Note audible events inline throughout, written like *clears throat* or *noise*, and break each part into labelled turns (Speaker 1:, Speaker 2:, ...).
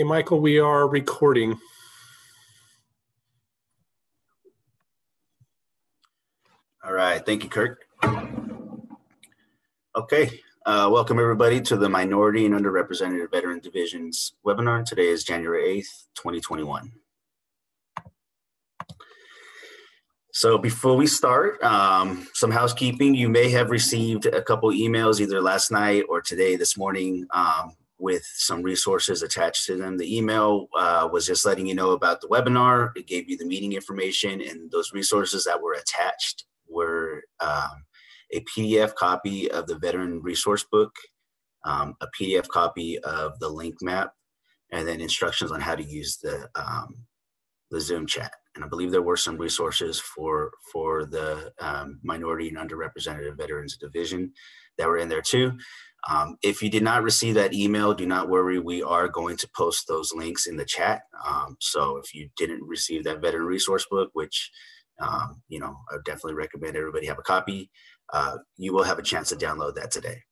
Speaker 1: Hey, Michael, we are recording.
Speaker 2: All right, thank you, Kirk. Okay, uh, welcome everybody to the Minority and Underrepresented Veteran Divisions webinar. Today is January 8th, 2021. So before we start, um, some housekeeping. You may have received a couple emails either last night or today, this morning, um, with some resources attached to them. The email uh, was just letting you know about the webinar. It gave you the meeting information and those resources that were attached were um, a PDF copy of the veteran resource book, um, a PDF copy of the link map, and then instructions on how to use the, um, the Zoom chat. And I believe there were some resources for, for the um, minority and underrepresented veterans division that were in there too. Um, if you did not receive that email, do not worry. We are going to post those links in the chat. Um, so if you didn't receive that veteran resource book, which um, you know I definitely recommend everybody have a copy, uh, you will have a chance to download that today.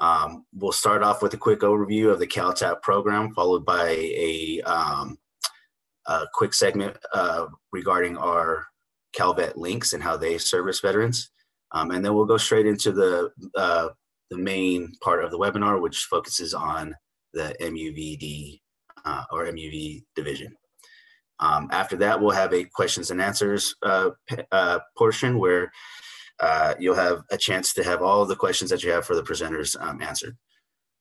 Speaker 2: Um, we'll start off with a quick overview of the CalTAP program, followed by a, um, a quick segment uh, regarding our CalVet links and how they service veterans. Um, and then we'll go straight into the uh, the main part of the webinar, which focuses on the MUVD uh, or MUV division. Um, after that, we'll have a questions and answers uh, uh, portion where uh, you'll have a chance to have all the questions that you have for the presenters um, answered.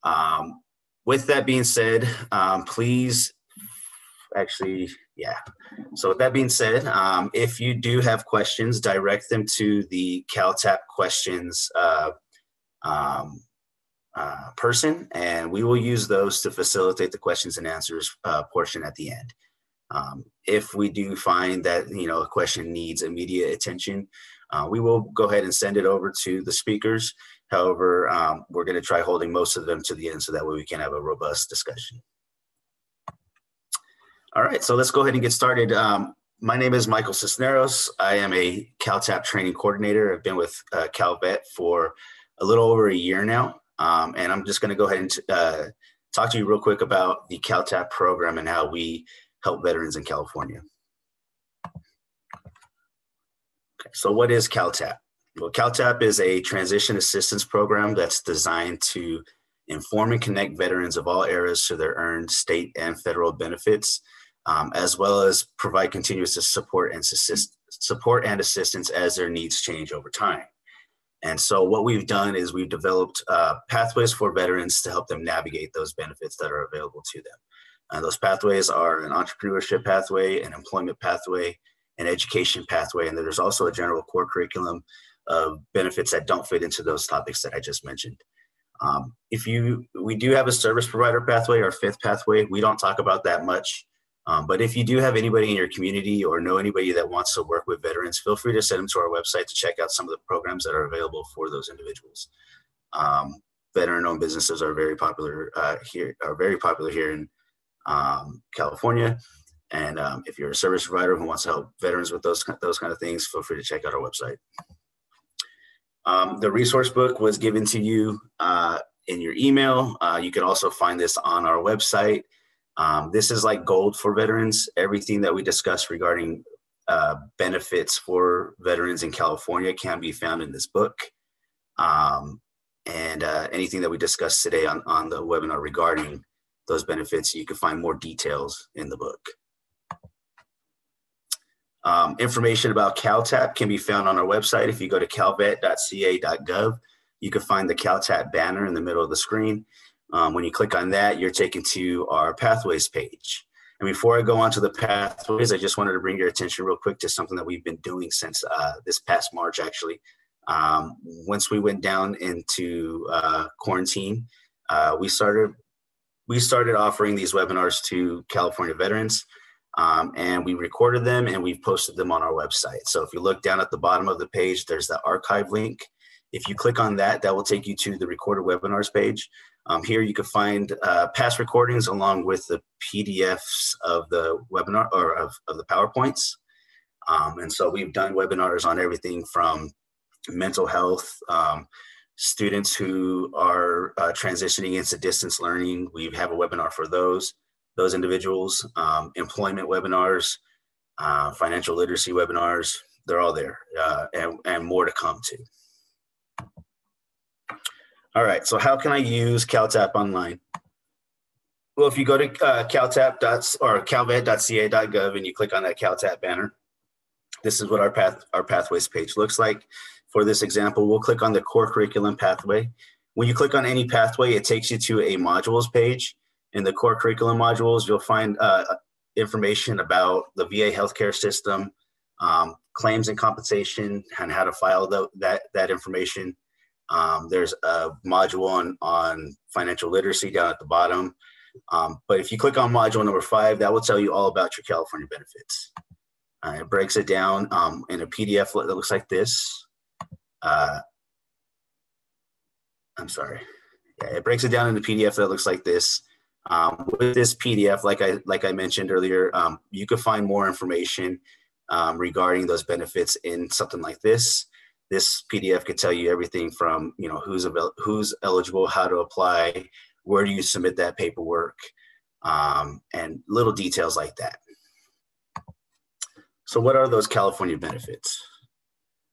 Speaker 2: Um, with that being said, um, please, actually, yeah. So with that being said, um, if you do have questions, direct them to the CalTAP questions uh, um, uh, person, and we will use those to facilitate the questions and answers uh, portion at the end. Um, if we do find that you know a question needs immediate attention, uh, we will go ahead and send it over to the speakers. However, um, we're going to try holding most of them to the end so that way we can have a robust discussion. All right, so let's go ahead and get started. Um, my name is Michael Cisneros. I am a CalTAP training coordinator. I've been with uh, CalVet for a little over a year now. Um, and I'm just going to go ahead and uh, talk to you real quick about the CalTAP program and how we help veterans in California. Okay, so what is CalTAP? Well, CalTAP is a transition assistance program that's designed to inform and connect veterans of all eras to their earned state and federal benefits, um, as well as provide continuous support and assist, support and assistance as their needs change over time. And so what we've done is we've developed uh, pathways for veterans to help them navigate those benefits that are available to them. And those pathways are an entrepreneurship pathway, an employment pathway, an education pathway, and there's also a general core curriculum of benefits that don't fit into those topics that I just mentioned. Um, if you, we do have a service provider pathway, our fifth pathway. We don't talk about that much. Um, but if you do have anybody in your community or know anybody that wants to work with veterans, feel free to send them to our website to check out some of the programs that are available for those individuals. Um, veteran-owned businesses are very popular uh, here. Are very popular here in um, California. And um, if you're a service provider who wants to help veterans with those those kind of things, feel free to check out our website. Um, the resource book was given to you uh, in your email. Uh, you can also find this on our website. Um, this is like gold for veterans. Everything that we discuss regarding uh, benefits for veterans in California can be found in this book. Um, and uh, anything that we discussed today on, on the webinar regarding those benefits, you can find more details in the book. Um, information about CalTAP can be found on our website. If you go to calvet.ca.gov, you can find the CalTAP banner in the middle of the screen. Um, when you click on that, you're taken to our pathways page. And before I go on to the pathways, I just wanted to bring your attention real quick to something that we've been doing since uh, this past March, actually. Um, once we went down into uh, quarantine, uh, we started we started offering these webinars to California veterans, um, and we recorded them and we've posted them on our website. So if you look down at the bottom of the page, there's the archive link. If you click on that, that will take you to the recorded webinars page. Um, here you can find uh, past recordings along with the PDFs of the webinar or of, of the PowerPoints. Um, and so we've done webinars on everything from mental health, um, students who are uh, transitioning into distance learning. We have a webinar for those. those individuals, um, employment webinars, uh, financial literacy webinars. They're all there uh, and, and more to come too. All right, so how can I use CalTap online? Well, if you go to uh, caltap or calvet.ca.gov and you click on that CalTap banner, this is what our path our pathways page looks like. For this example, we'll click on the core curriculum pathway. When you click on any pathway, it takes you to a modules page. In the core curriculum modules, you'll find uh, information about the VA healthcare system, um, claims and compensation, and how to file the, that, that information. Um, there's a module on, on financial literacy down at the bottom. Um, but if you click on module number five, that will tell you all about your California benefits. Uh, it breaks it down um, in a PDF that looks like this. Uh, I'm sorry. Yeah, it breaks it down in a PDF that looks like this. Um, with this PDF, like I like I mentioned earlier, um, you could find more information um, regarding those benefits in something like this. This PDF could tell you everything from you know who's who's eligible, how to apply, where do you submit that paperwork, um, and little details like that. So, what are those California benefits?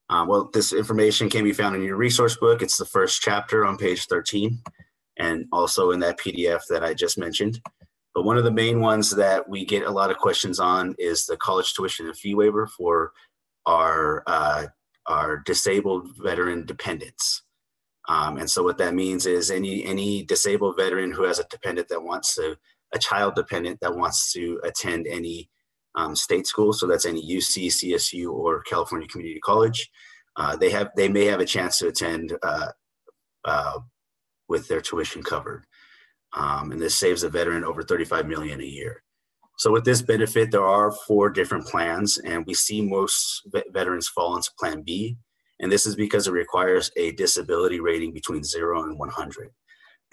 Speaker 2: Uh, well, this information can be found in your resource book. It's the first chapter on page 13 and also in that PDF that I just mentioned. But one of the main ones that we get a lot of questions on is the college tuition and fee waiver for our, uh, our disabled veteran dependents. Um, and so what that means is any, any disabled veteran who has a dependent that wants to, a child dependent that wants to attend any um, state school. So that's any UC, CSU, or California Community College. Uh, they have they may have a chance to attend uh, uh, with their tuition covered. Um, and this saves a veteran over 35 million a year. So with this benefit, there are four different plans, and we see most veterans fall into Plan B. And this is because it requires a disability rating between zero and 100.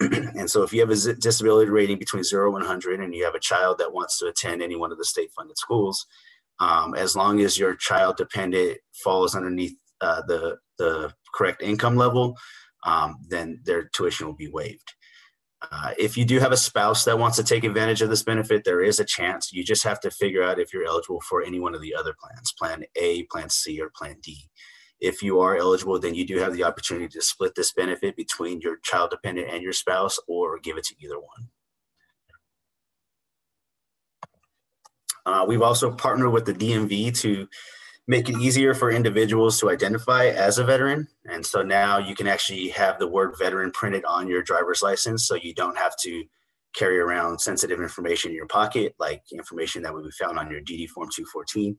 Speaker 2: *clears throat* and so if you have a disability rating between zero and 100 and you have a child that wants to attend any one of the state funded schools, um, as long as your child dependent falls underneath uh, the, the correct income level, um, then their tuition will be waived. Uh, if you do have a spouse that wants to take advantage of this benefit, there is a chance. You just have to figure out if you're eligible for any one of the other plans, Plan A, Plan C, or Plan D. If you are eligible, then you do have the opportunity to split this benefit between your child dependent and your spouse or give it to either one. Uh, we've also partnered with the DMV to make it easier for individuals to identify as a veteran. And so now you can actually have the word veteran printed on your driver's license so you don't have to carry around sensitive information in your pocket, like information that would be found on your DD Form 214.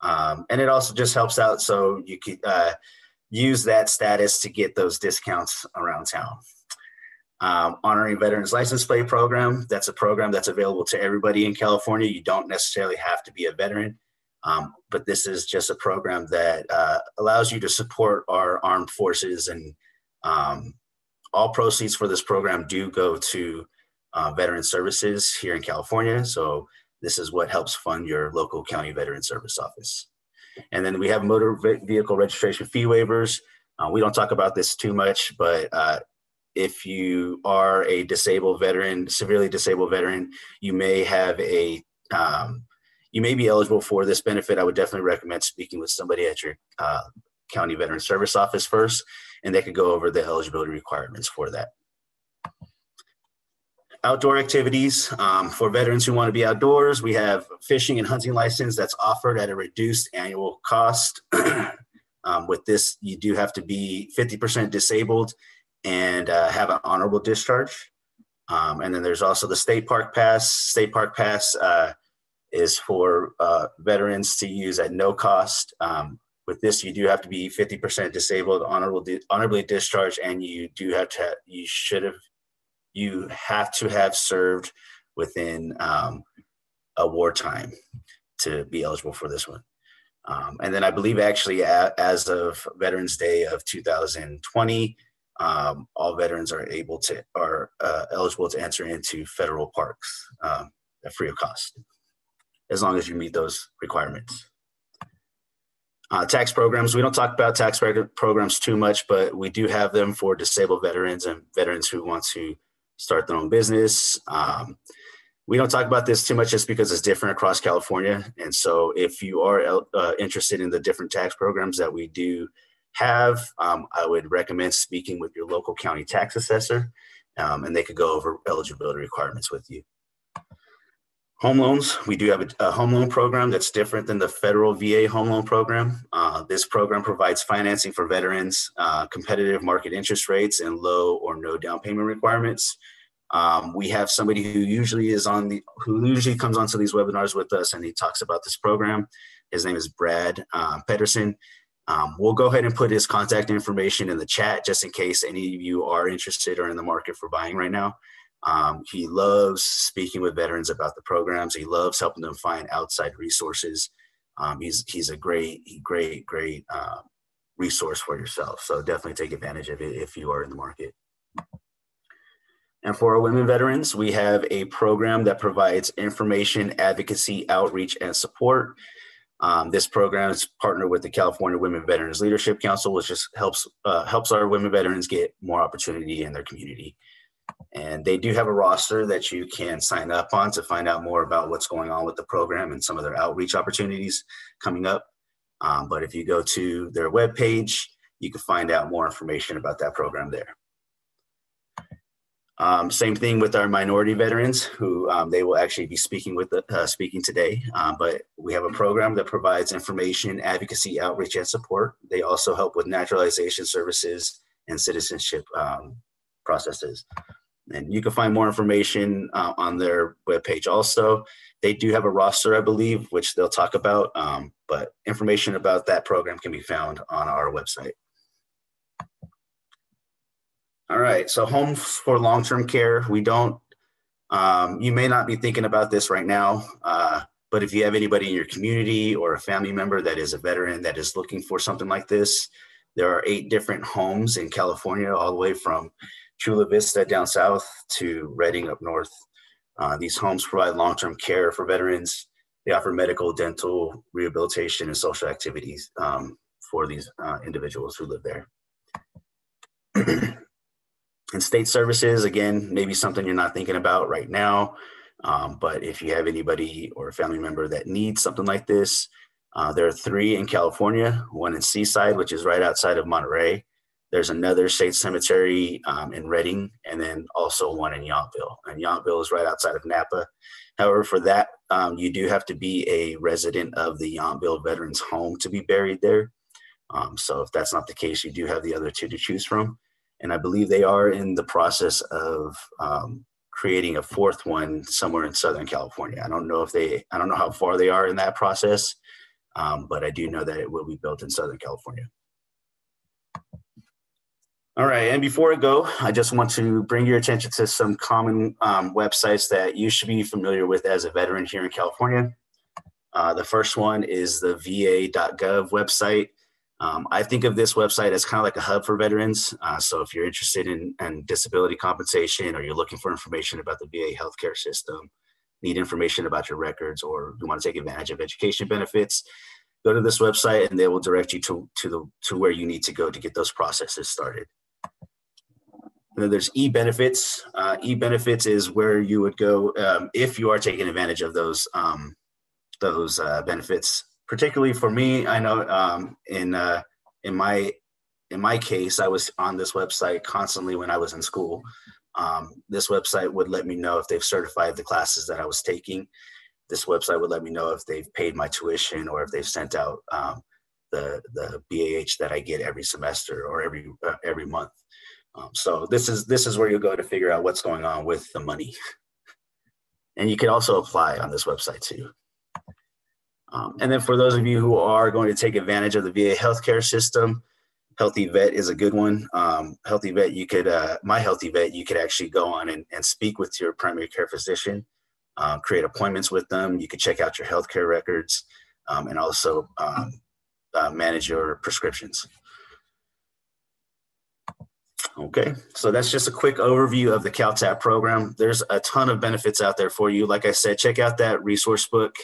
Speaker 2: Um, and it also just helps out so you could uh, use that status to get those discounts around town. Um, honoring Veterans License Plate Program, that's a program that's available to everybody in California. You don't necessarily have to be a veteran. Um, but this is just a program that uh, allows you to support our armed forces and um, all proceeds for this program do go to uh, veteran services here in California. So this is what helps fund your local county veteran service office. And then we have motor vehicle registration fee waivers. Uh, we don't talk about this too much, but uh, if you are a disabled veteran, severely disabled veteran, you may have a um, you may be eligible for this benefit. I would definitely recommend speaking with somebody at your uh, county veteran service office first, and they could go over the eligibility requirements for that. Outdoor activities um, for veterans who want to be outdoors. We have fishing and hunting license that's offered at a reduced annual cost. *clears throat* um, with this, you do have to be 50% disabled and uh, have an honorable discharge. Um, and then there's also the state park pass. State park pass uh, is for uh, veterans to use at no cost. Um, with this, you do have to be 50% disabled, honorable, honorably discharged, and you do have to, have, you should have, you have to have served within um, a wartime to be eligible for this one. Um, and then I believe actually as of Veterans Day of 2020, um, all veterans are able to, are uh, eligible to enter into federal parks um, free of cost as long as you meet those requirements. Uh, tax programs, we don't talk about tax programs too much, but we do have them for disabled veterans and veterans who want to start their own business. Um, we don't talk about this too much just because it's different across California. And so if you are uh, interested in the different tax programs that we do have, um, I would recommend speaking with your local county tax assessor um, and they could go over eligibility requirements with you. Home loans, we do have a, a, home loan program that's different than the federal VA home loan program. Uh, this program provides financing for veterans, uh, competitive market interest rates, and low or no down payment requirements. Um, we have somebody who usually is on the who usually comes onto these webinars with us, and he talks about this program. His name is Brad uh, Pedersen. Um, we'll go ahead and put his contact information in the chat just in case any of you are interested or in the market for buying right now. Um, he loves speaking with veterans about the programs. He loves helping them find outside resources. Um, he's he's a great, great, great uh, resource for yourself. So definitely take advantage of it if you are in the market. And for our women veterans, we have a program that provides information, advocacy, outreach, and support. Um, this program is partnered with the California Women Veterans Leadership Council, which just helps uh, helps our women veterans get more opportunity in their community. And they do have a roster that you can sign up on to find out more about what's going on with the program and some of their outreach opportunities coming up. Um, but if you go to their webpage, you can find out more information about that program there. Um, same thing with our minority veterans, who um, they will actually be speaking with the, uh, speaking today. Um, but we have a program that provides information, advocacy, outreach, and support. They also help with naturalization services and citizenship um, processes. And you can find more information uh, on their webpage. Also, they do have a roster, I believe, which they'll talk about. Um, but information about that program can be found on our website. All right, so homes for long-term care. We don't, um, you may not be thinking about this right now, uh, but if you have anybody in your community or a family member that is a veteran that is looking for something like this, there are eight different homes in California, all the way from Chula Vista down south to Redding up north. Uh, these homes provide long-term care for veterans. They offer medical, dental, rehabilitation, and social activities um, for these uh, individuals who live there. *clears throat* And state services, again, maybe something you're not thinking about right now. Um, but if you have anybody or a family member that needs something like this, uh, there are three in California, one in Seaside, which is right outside of Monterey. There's another state cemetery um, in Redding, and then also one in Yountville. And Yountville is right outside of Napa. However, for that, um, you do have to be a resident of the Yountville Veterans Home to be buried there. Um, so if that's not the case, you do have the other two to choose from and I believe they are in the process of um, creating a fourth one somewhere in Southern California. I don't know if they, I don't know how far they are in that process, um, but I do know that it will be built in Southern California. All right, and before I go, I just want to bring your attention to some common um, websites that you should be familiar with as a veteran here in California. Uh, the first one is the va.gov website. Um, I think of this website as kind of like a hub for veterans. Uh, so if you're interested in, in, disability compensation or you're looking for information about the VA healthcare system, need information about your records, or you want to take advantage of education benefits, go to this website and they will direct you to, to, the, to where you need to go to get those processes started. And then there's e-benefits. Uh, e-benefits is where you would go um, if you are taking advantage of those, um, those uh, benefits particularly for me, I know um, in uh, in my in my case, I was on this website constantly when I was in school. Um, this website would let me know if they've certified the classes that I was taking. This website would let me know if they've paid my tuition or if they've sent out um, the the BAH that I get every semester or every uh, every month. Um, so this is this is where you go to figure out what's going on with the money. And you can also apply on this website too. Um, and then for those of you who are going to take advantage of the VA healthcare system, HealtheVet is a good one. Um, HealtheVet, you could, uh, my HealtheVet, you could actually go on and, and speak with your primary care physician, uh, create appointments with them. You could check out your healthcare records um, and also um, uh, manage your prescriptions. Okay, so that's just a quick overview of the CalTAP program. There's a ton of benefits out there for you. Like I said, check out that resource book.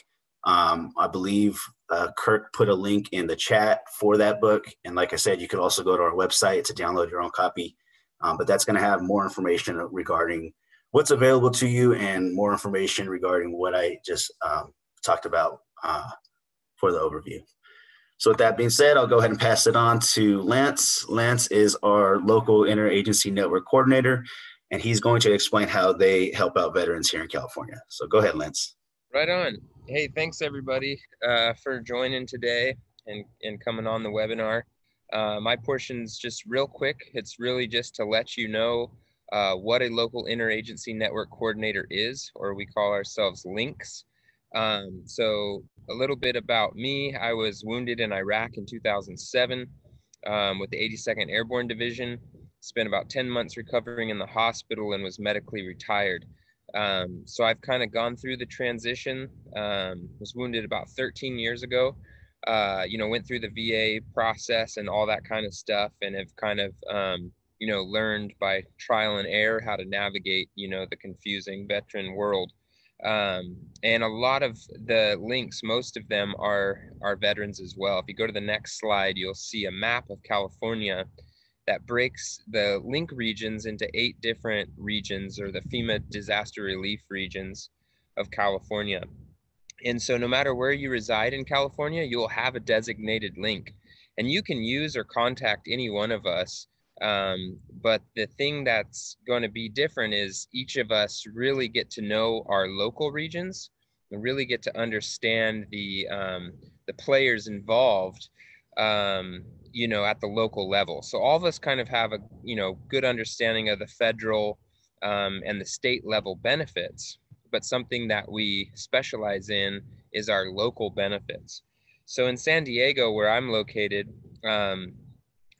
Speaker 2: Um, I believe uh, Kirk put a link in the chat for that book. And like I said, you could also go to our website to download your own copy. Um, but that's going to have more information regarding what's available to you and more information regarding what I just um, talked about uh, for the overview. So with that being said, I'll go ahead and pass it on to Lance. Lance is our local interagency network coordinator, and he's going to explain how they help out veterans here in California. So go ahead, Lance.
Speaker 3: Right on. Hey, thanks everybody uh, for joining today and, and coming on the webinar. Uh, my portion's just real quick. It's really just to let you know uh, what a local interagency network coordinator is, or we call ourselves LINKS. Um, so a little bit about me. I was wounded in Iraq in 2007 um, with the 82nd Airborne Division. Spent about 10 months recovering in the hospital and was medically retired. Um, so I've kind of gone through the transition. Um, was wounded about 13 years ago. Uh, you know, went through the VA process and all that kind of stuff, and have kind of um, you know learned by trial and error how to navigate you know the confusing veteran world um, and a lot of the links most of them are are veterans as well. If you go to the next slide you'll see a map of california that breaks the link regions into eight different regions or the fema disaster relief regions of california. And so no matter where you reside in california you'll have a designated link. And you can use or contact any one of us um, but the thing that's going to be different is each of us really get to know our local regions and really get to understand the um, the players involved um, you know at the local level. So all of us kind of have a you know good understanding of the federal um, and the state level benefits but something that we specialize in is our local benefits. So in san diego where i'm located um,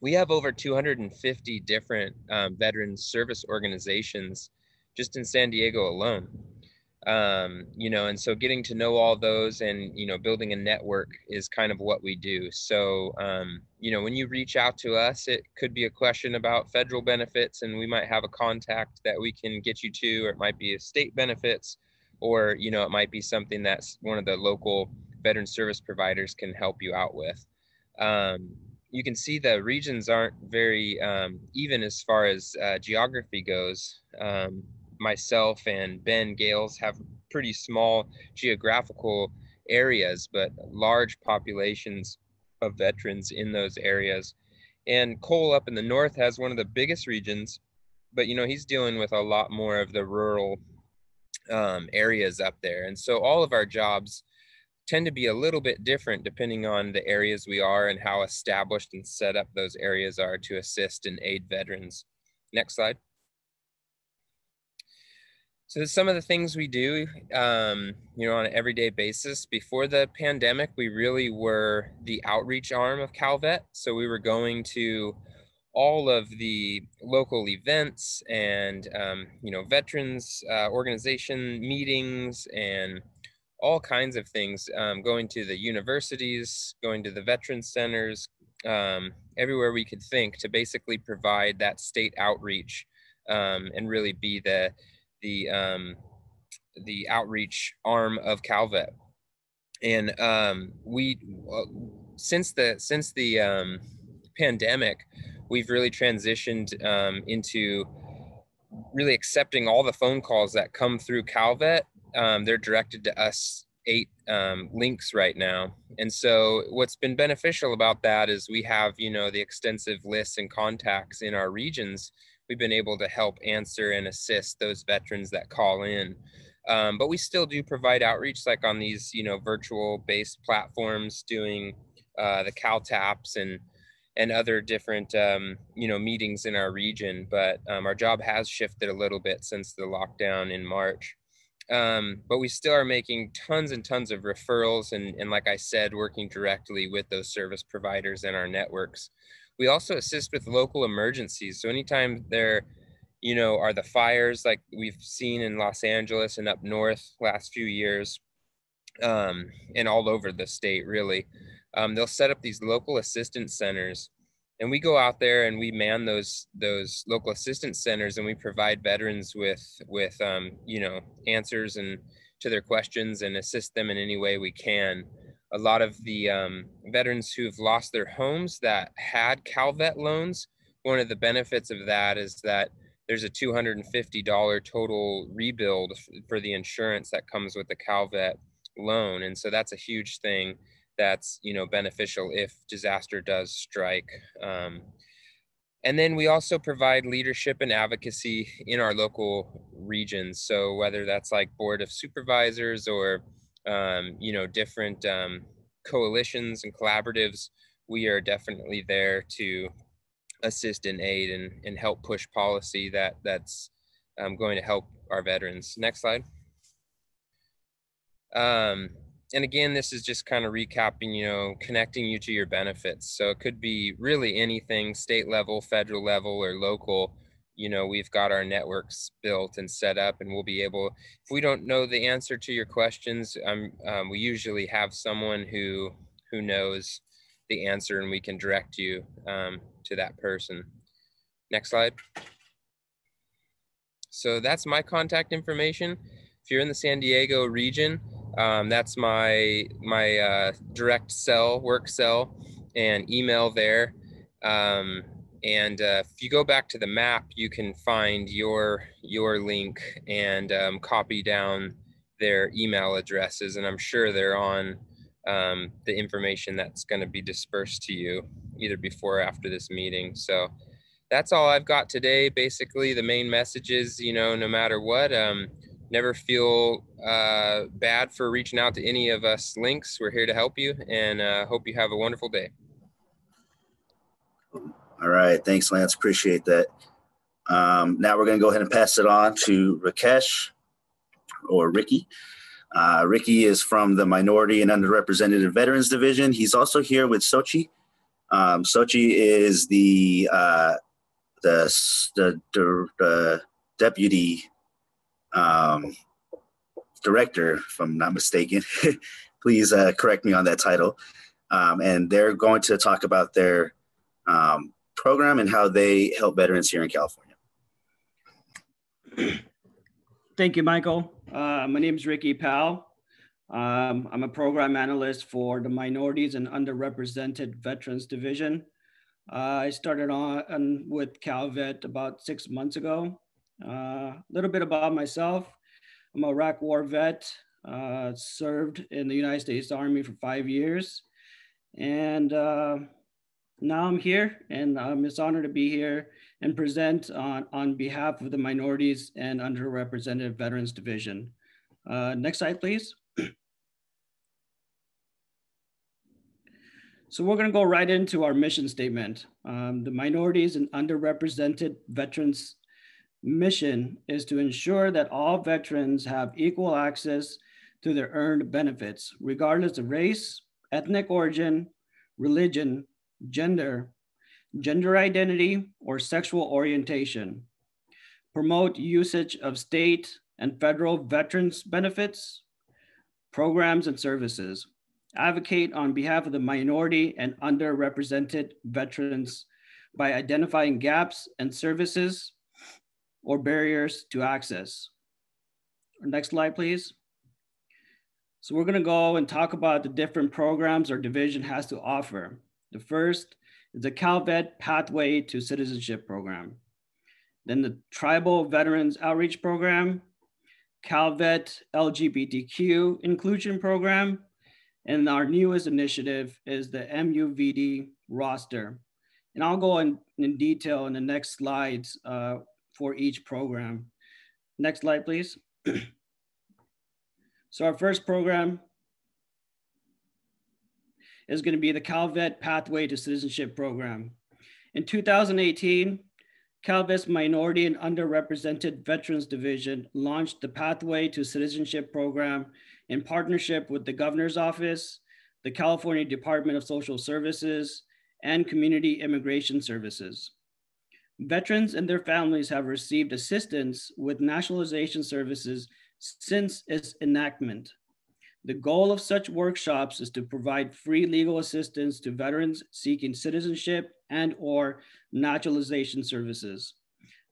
Speaker 3: we have over 250 different um, veteran service organizations just in San Diego alone. Um, you know, and so getting to know all those and, you know, building a network is kind of what we do. So, um, you know, when you reach out to us, it could be a question about federal benefits and we might have a contact that we can get you to, or it might be state benefits, or, you know, it might be something that's one of the local veteran service providers can help you out with. Um, you can see the regions aren't very um, even as far as uh, geography goes. Um, myself and Ben Gales have pretty small geographical areas, but large populations of veterans in those areas. And Cole up in the north has one of the biggest regions, but you know he's dealing with a lot more of the rural um, areas up there. And so all of our jobs tend to be a little bit different depending on the areas we are and how established and set up those areas are to assist and aid veterans. Next slide. So some of the things we do, um, you know, on an everyday basis. Before the pandemic, we really were the outreach arm of Calvet. So we were going to all of the local events and, um, you know, veterans uh, organization meetings and all kinds of things, um, going to the universities, going to the veteran centers, um, everywhere we could think to basically provide that state outreach um, and really be the the um, the outreach arm of Calvet. And um, we since the since the um, pandemic, we've really transitioned into really accepting all the phone calls that come through Calvet um, they're directed to us eight um, links right now. And so what's been beneficial about that is we have, you know, the extensive lists and contacts in our regions. We've been able to help answer and assist those veterans that call in. Um, but we still do provide outreach like on these, you know, virtual based platforms doing uh, the CalTAPs and and other different um, you know meetings in our region. But um, our job has shifted a little bit since the lockdown in March. Um, but we still are making tons and tons of referrals and, and like I said, working directly with those service providers and our networks. We also assist with local emergencies. So anytime there, you know, are the fires like we've seen in Los Angeles and up north last few years, um, and all over the state really, um, they'll set up these local assistance centers and we go out there and we man those those local assistance centers and we provide veterans with with um, you know answers and to their questions and assist them in any way we can a lot of the um, veterans who've lost their homes that had calvet loans one of the benefits of that is that there's a $250 total rebuild for the insurance that comes with the Calvet loan. And so that's a huge thing that's, you know, beneficial if disaster does strike. Um, and then we also provide leadership and advocacy in our local regions. So whether that's like board of supervisors or, um, you know, different um, coalitions and collaboratives, we are definitely there to assist and aid and, and help push policy that that's um, going to help our veterans. Next slide. Um, and again, this is just kind of recapping, you know, connecting you to your benefits. So it could be really anything state level, federal level, or local. You know, we've got our networks built and set up, and we'll be able, if we don't know the answer to your questions, um, um, we usually have someone who who knows the answer and we can direct you um, to that person. Next slide. So that's my contact information. If you're in the San Diego region, um, that's my my uh, direct cell, work cell, and email there. Um, and uh, if you go back to the map, you can find your your link and um, copy down their email addresses, and I'm sure they're on um, the information that's going to be dispersed to you either before or after this meeting. So that's all I've got today. Basically, the main message is, you know, no matter what, um, never feel uh, bad for reaching out to any of us links. We're here to help you and uh, hope you have a wonderful day.
Speaker 2: All right. Thanks, Lance. Appreciate that. Um, now we're going to go ahead and pass it on to Rakesh or Ricky. Uh, Ricky is from the Minority and Underrepresented Veterans Division. He's also here with Sochi. Um, Sochi is the, uh, the, the, the, the deputy um, director, if I'm not mistaken. *laughs* Please uh, correct me on that title. Um, and they're going to talk about their um, program and how they help veterans here in California.
Speaker 4: Thank you, Michael. Uh, my name is Ricky Powell. Um, I'm a program analyst for the Minorities and Underrepresented Veterans Division. Uh, I started on with CalVet about six months ago. A uh, little bit about myself. I'm a Iraq War vet, uh, served in the United States Army for five years. And uh, now I'm here and I'm just honored to be here and present on, on behalf of the Minorities and Underrepresented Veterans Division. Uh, next slide, please. *clears throat* So we're gonna go right into our mission statement. Um, the Minorities and Underrepresented Veterans mission is to ensure that all veterans have equal access to their earned benefits, regardless of race, ethnic origin, religion, gender, gender identity, or sexual orientation. Promote usage of state and federal veterans benefits, programs, and services. Advocate on behalf of the minority and underrepresented veterans by identifying gaps and services or barriers to access. Next slide, please. So we're gonna go and talk about the different programs our division has to offer. The first is the CalVet Pathway to Citizenship Program. Then the Tribal Veterans Outreach Program, CalVet LGBTQ Inclusion Program, and our newest initiative is the MUVD roster. And I'll go in, in detail in the next slides uh, for each program. Next slide, please. *clears throat* so our first program is gonna be the CalVet Pathway to Citizenship Program. In 2018, CalVet's Minority and Underrepresented Veterans Division launched the Pathway to Citizenship Program in partnership with the Governor's Office, the California Department of Social Services, and Community Immigration Services. Veterans and their families have received assistance with nationalization services since its enactment. The goal of such workshops is to provide free legal assistance to veterans seeking citizenship and or naturalization services.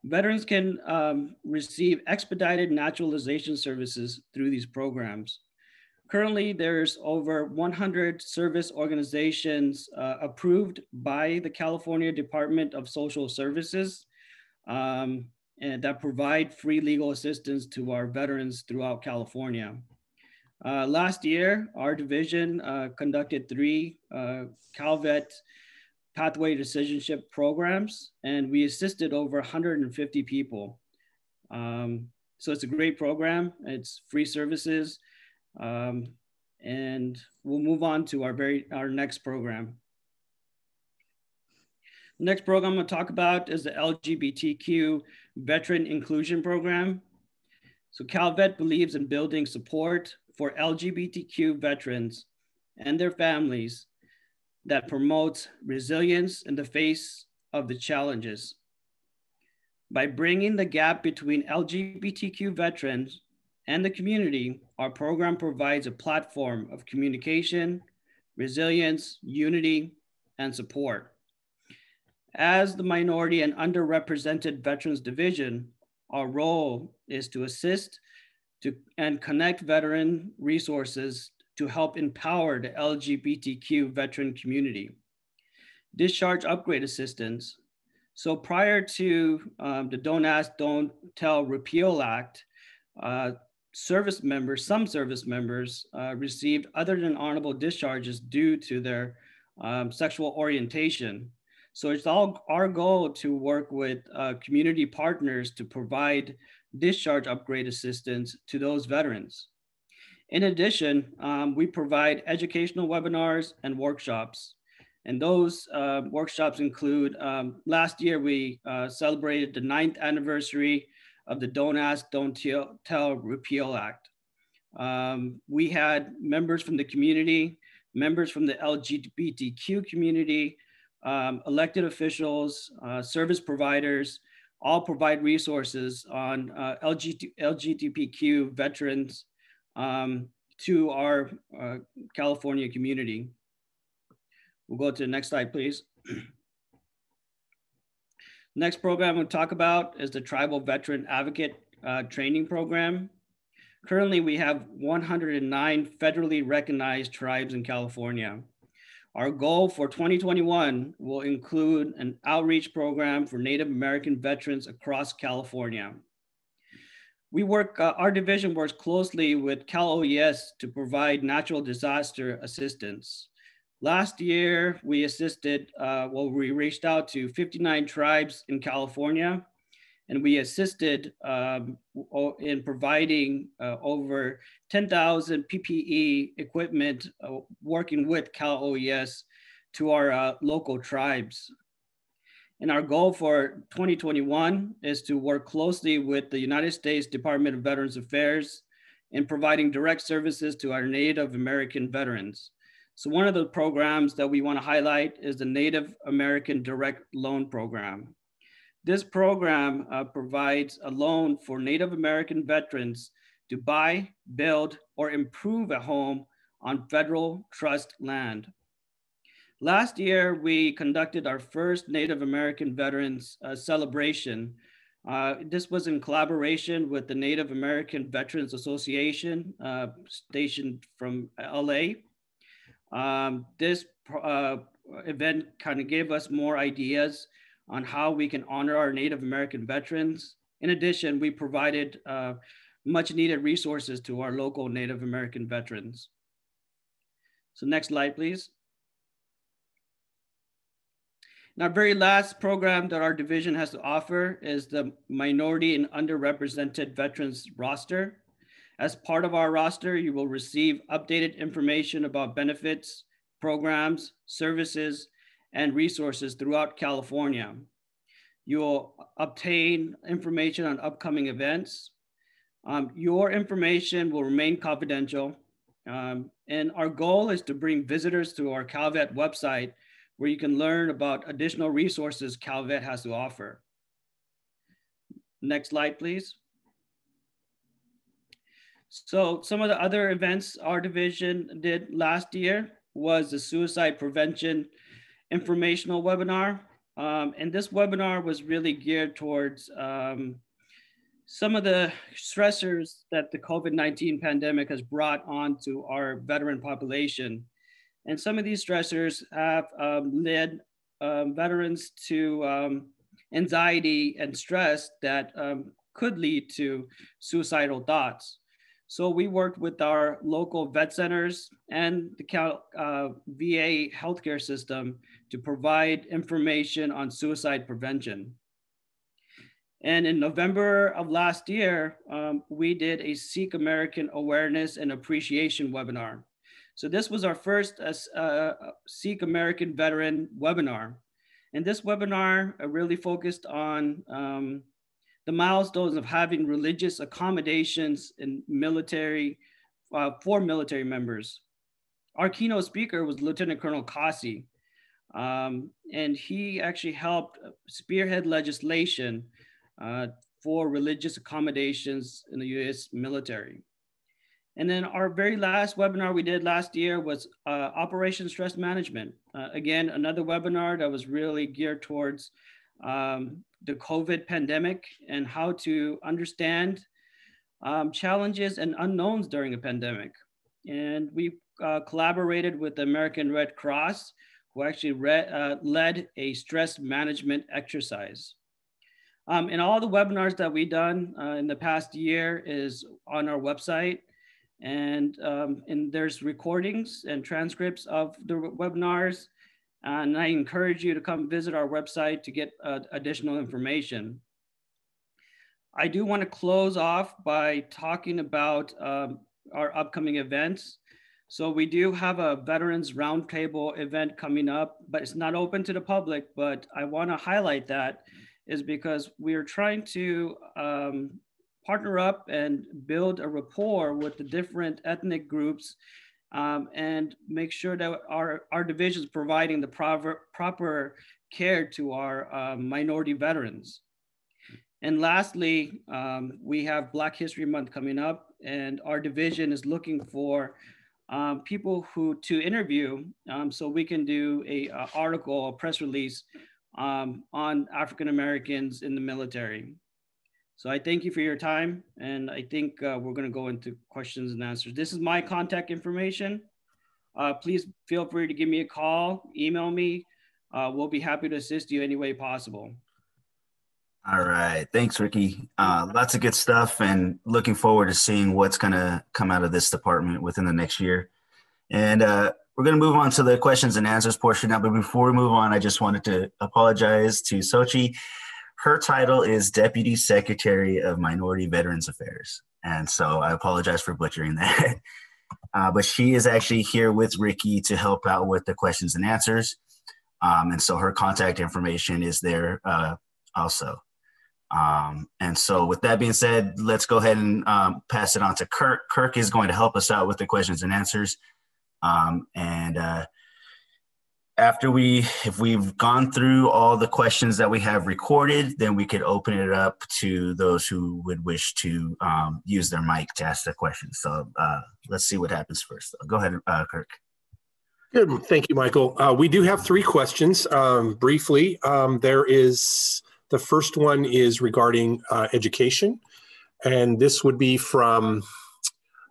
Speaker 4: Veterans can um, receive expedited naturalization services through these programs. Currently, there's over 100 service organizations uh, approved by the California Department of Social Services. Um, and that provide free legal assistance to our veterans throughout California. Uh, last year, our division uh, conducted three uh, CalVet pathway to citizenship programs, and we assisted over 150 people. Um, so it's a great program. It's free services. Um, and we'll move on to our very our next program. The Next program I'm gonna talk about is the LGBTQ Veteran Inclusion Program. So CalVet believes in building support for LGBTQ veterans and their families that promotes resilience in the face of the challenges. By bringing the gap between LGBTQ veterans and the community, our program provides a platform of communication, resilience, unity, and support. As the Minority and Underrepresented Veterans Division, our role is to assist to, and connect veteran resources to help empower the LGBTQ veteran community. Discharge upgrade assistance. So prior to um, the Don't Ask, Don't Tell Repeal Act, uh, service members, some service members uh, received other than honorable discharges due to their um, sexual orientation. So it's all our goal to work with uh, community partners to provide discharge upgrade assistance to those veterans. In addition, um, we provide educational webinars and workshops. And those uh, workshops include, um, last year we uh, celebrated the ninth anniversary of the Don't Ask, Don't Tell, Tell Repeal Act. Um, we had members from the community, members from the LGBTQ community, um, elected officials, uh, service providers, all provide resources on uh, LGBT, LGBTQ veterans um, to our uh, California community. We'll go to the next slide, please. *clears throat* next program we'll talk about is the Tribal Veteran Advocate uh, Training Program. Currently, we have 109 federally recognized tribes in California. Our goal for 2021 will include an outreach program for Native American veterans across California. We work, uh, our division works closely with Cal OES to provide natural disaster assistance. Last year, we assisted, uh, well, we reached out to 59 tribes in California, and we assisted um, in providing uh, over 10,000 PPE equipment, uh, working with Cal OES to our uh, local tribes. And our goal for 2021 is to work closely with the United States Department of Veterans Affairs in providing direct services to our Native American veterans. So one of the programs that we wanna highlight is the Native American Direct Loan Program. This program uh, provides a loan for Native American veterans to buy, build, or improve a home on federal trust land. Last year, we conducted our first Native American Veterans uh, celebration. Uh, this was in collaboration with the Native American Veterans Association, uh, stationed from LA. Um, this uh, event kind of gave us more ideas on how we can honor our Native American veterans. In addition, we provided uh, much needed resources to our local Native American veterans. So next slide, please. And our very last program that our division has to offer is the Minority and Underrepresented Veterans roster. As part of our roster, you will receive updated information about benefits, programs, services, and resources throughout California. You'll obtain information on upcoming events. Um, your information will remain confidential. Um, and our goal is to bring visitors to our CalVet website where you can learn about additional resources CalVet has to offer. Next slide, please. So some of the other events our division did last year was the suicide prevention informational webinar. Um, and this webinar was really geared towards um, some of the stressors that the COVID-19 pandemic has brought onto our veteran population. And some of these stressors have um, led um, veterans to um, anxiety and stress that um, could lead to suicidal thoughts. So we worked with our local vet centers and the uh, VA healthcare system to provide information on suicide prevention. And in November of last year, um, we did a Sikh American Awareness and Appreciation webinar. So this was our first uh, uh, Sikh American veteran webinar. And this webinar uh, really focused on um, the milestones of having religious accommodations in military, uh, for military members. Our keynote speaker was Lieutenant Colonel Kalsi, um, and he actually helped spearhead legislation uh, for religious accommodations in the US military. And then our very last webinar we did last year was uh, Operation Stress Management. Uh, again, another webinar that was really geared towards um, the COVID pandemic and how to understand um, challenges and unknowns during a pandemic. And we uh, collaborated with the American Red Cross, who actually uh, led a stress management exercise. Um, and all the webinars that we've done uh, in the past year is on our website. And, um, and there's recordings and transcripts of the webinars. And I encourage you to come visit our website to get uh, additional information. I do want to close off by talking about um, our upcoming events. So we do have a Veterans Roundtable event coming up, but it's not open to the public, but I want to highlight that is because we are trying to um, partner up and build a rapport with the different ethnic groups um, and make sure that our, our division is providing the proper, proper care to our uh, minority veterans. And lastly, um, we have Black History Month coming up and our division is looking for um, people who to interview um, so we can do a, a article, a press release um, on African Americans in the military. So I thank you for your time, and I think uh, we're going to go into questions and answers. This is my contact information. Uh, please feel free to give me a call, email me. Uh, we'll be happy to assist you any way possible.
Speaker 2: All right. Thanks, Ricky. Uh, lots of good stuff and looking forward to seeing what's going to come out of this department within the next year. And uh, we're going to move on to the questions and answers portion now. But before we move on, I just wanted to apologize to Sochi. Her title is Deputy Secretary of Minority Veterans Affairs. And so I apologize for butchering that. *laughs* Uh, but she is actually here with Ricky to help out with the questions and answers. Um, and so her contact information is there uh, also. Um, and so with that being said, let's go ahead and um, pass it on to Kirk. Kirk is going to help us out with the questions and answers. Um, and uh, after we, if we've gone through all the questions that we have recorded, then we could open it up to those who would wish to um, use their mic to ask the questions. So uh, let's see what happens first. Go ahead, uh, Kirk.
Speaker 1: Good. Thank you, Michael. Uh, we do have three questions. Um, briefly, um, there is the first one is regarding uh, education, and this would be from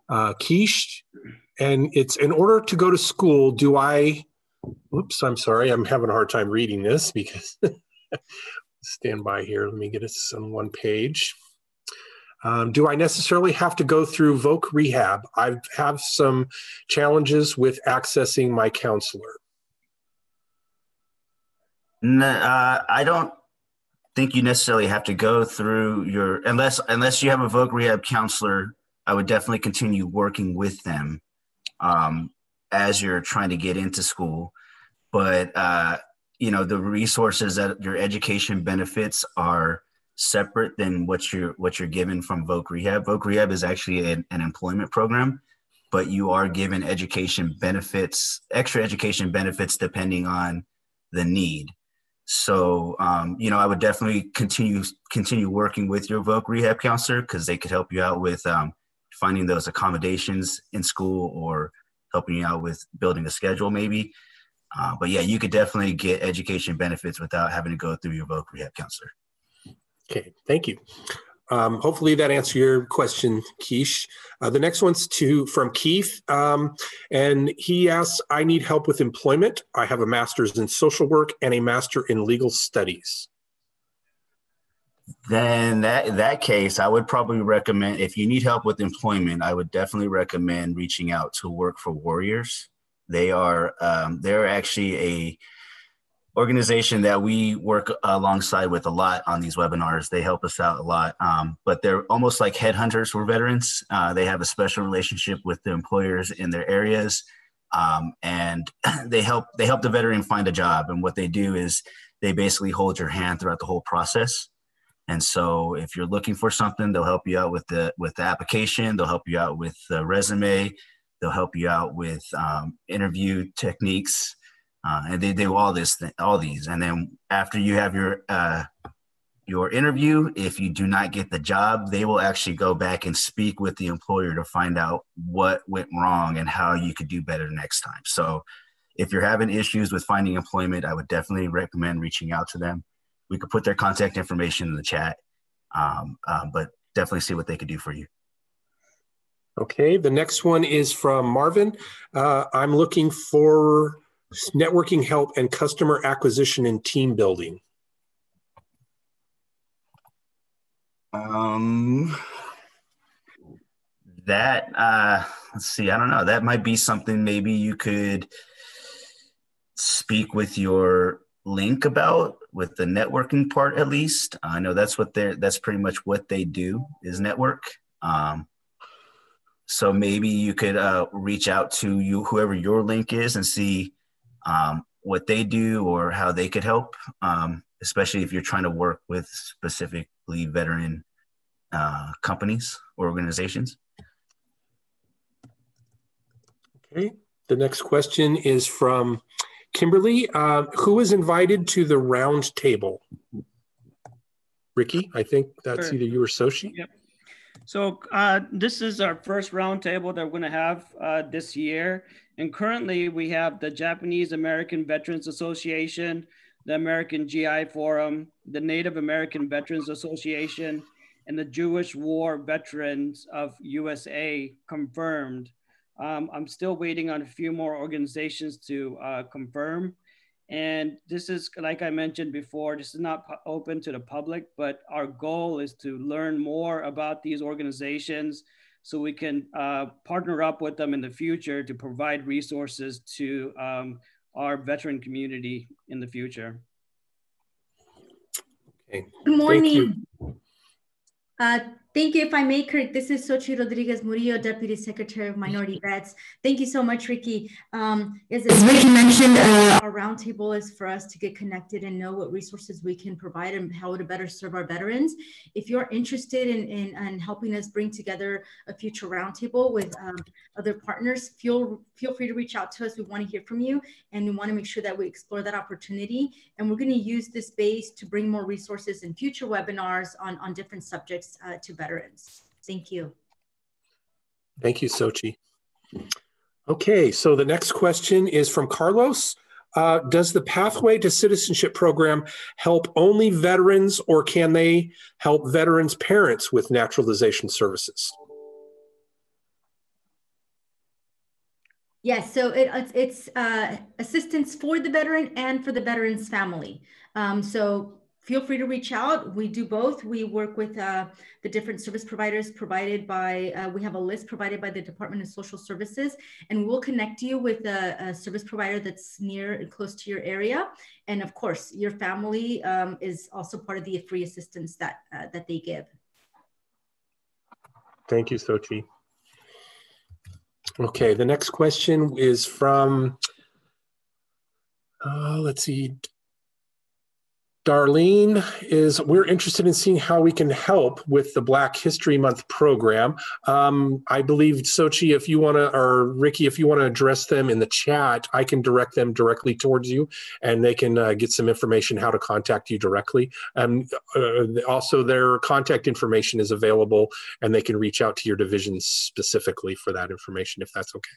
Speaker 1: uh, and it's in order to go to school, do I, oops, I'm sorry, I'm having a hard time reading this because, *laughs* stand by here, let me get this on one page. Um, do I necessarily have to go through VOC rehab? I have some challenges with accessing my counselor.
Speaker 2: No, uh, I don't think you necessarily have to go through your unless unless you have a VOC rehab counselor. I would definitely continue working with them um, as you're trying to get into school. But uh, you know the resources that your education benefits are separate than what you're what you're given from VOC Rehab. VOC Rehab is actually an, an employment program, but you are given education benefits, extra education benefits depending on the need. So, um, you know, I would definitely continue continue working with your VOC rehab counselor because they could help you out with um, finding those accommodations in school or helping you out with building a schedule maybe. Uh, but yeah, you could definitely get education benefits without having to go through your VOC rehab counselor.
Speaker 1: Okay, thank you. Um, hopefully that answers your question, Keish. Uh, the next one's to from Keith, um, and he asks, "I need help with employment. I have a master's in social work and a master in legal studies."
Speaker 2: Then that that case, I would probably recommend if you need help with employment, I would definitely recommend reaching out to Work for Warriors. They are um, they're actually a organization that we work alongside with a lot on these webinars. They help us out a lot, um, but they're almost like headhunters for veterans. Uh, they have a special relationship with the employers in their areas, um, and *clears throat* they help they help the veteran find a job. And what they do is they basically hold your hand throughout the whole process. And so, if you're looking for something, they'll help you out with the with the application. They'll help you out with the resume. They'll help you out with um, interview techniques uh, and they do all this, th- all these, and then after you have your uh, your interview, if you do not get the job, they will actually go back and speak with the employer to find out what went wrong and how you could do better next time. So, if you're having issues with finding employment, I would definitely recommend reaching out to them. We could put their contact information in the chat, um, uh, but definitely see what they could do for you.
Speaker 1: Okay, the next one is from Marvin. Uh, I'm looking for networking help and customer acquisition and team building?
Speaker 2: Um, that uh, let's see. I don't know. That might be something maybe you could speak with your link about with the networking part at least. I know that's what they're. That's pretty much what they do is network. Um, so maybe you could uh, reach out to you whoever your link is and see um, what they do or how they could help, um, especially if you're trying to work with specifically veteran uh, companies or organizations.
Speaker 1: Okay. The next question is from Kimberly. Uh, who was invited to the round table? Ricky, I think that's sure. either you or Sochi.
Speaker 4: Yep. So uh, this is our first roundtable that we're going to have uh, this year. And currently we have the Japanese American Veterans Association, the American GI Forum, the Native American Veterans Association, and the Jewish War Veterans of USA confirmed. Um, I'm still waiting on a few more organizations to uh, confirm. And this is, like I mentioned before, this is not open to the public, but our goal is to learn more about these organizations, so we can uh, partner up with them in the future to provide resources to um, our veteran community in the future.
Speaker 1: Okay.
Speaker 5: Good morning. Uh, Thank you. If I may, Kirk, this is Sochi Rodriguez Murillo, Deputy Secretary of Minority Vets. Thank you so much, Ricky. Um, as, as Ricky mentioned, uh, our roundtable is for us to get connected and know what resources we can provide and how to better serve our veterans. If you're interested in, in, in helping us bring together a future roundtable with um, other partners, feel, feel free to reach out to us. We want to hear from you and we want to make sure that we explore that opportunity. And we're going to use this space to bring more resources in future webinars on, on different subjects uh, to better veterans. Thank you.
Speaker 1: Thank you, Sochi. Okay, so the next question is from Carlos. Uh, does the Pathway to Citizenship program help only veterans or can they help veterans' parents with naturalization services?
Speaker 5: Yes, so it, it's, it's uh, assistance for the veteran and for the veteran's family. Um, so feel free to reach out. We do both. We work with uh, the different service providers provided by, uh, we have a list provided by the Department of Social Services, and we'll connect you with a, a service provider that's near and close to your area. And of course, your family um, is also part of the free assistance that, uh, that they give.
Speaker 1: Thank you, Sochi. Okay, the next question is from, uh, let's see, Darlene is we're interested in seeing how we can help with the Black History Month program. Um, I believe Sochi, if you want to, or Ricky, if you want to address them in the chat, I can direct them directly towards you, and they can uh, get some information how to contact you directly. And uh, also, their contact information is available, and they can reach out to your division specifically for that information if that's okay.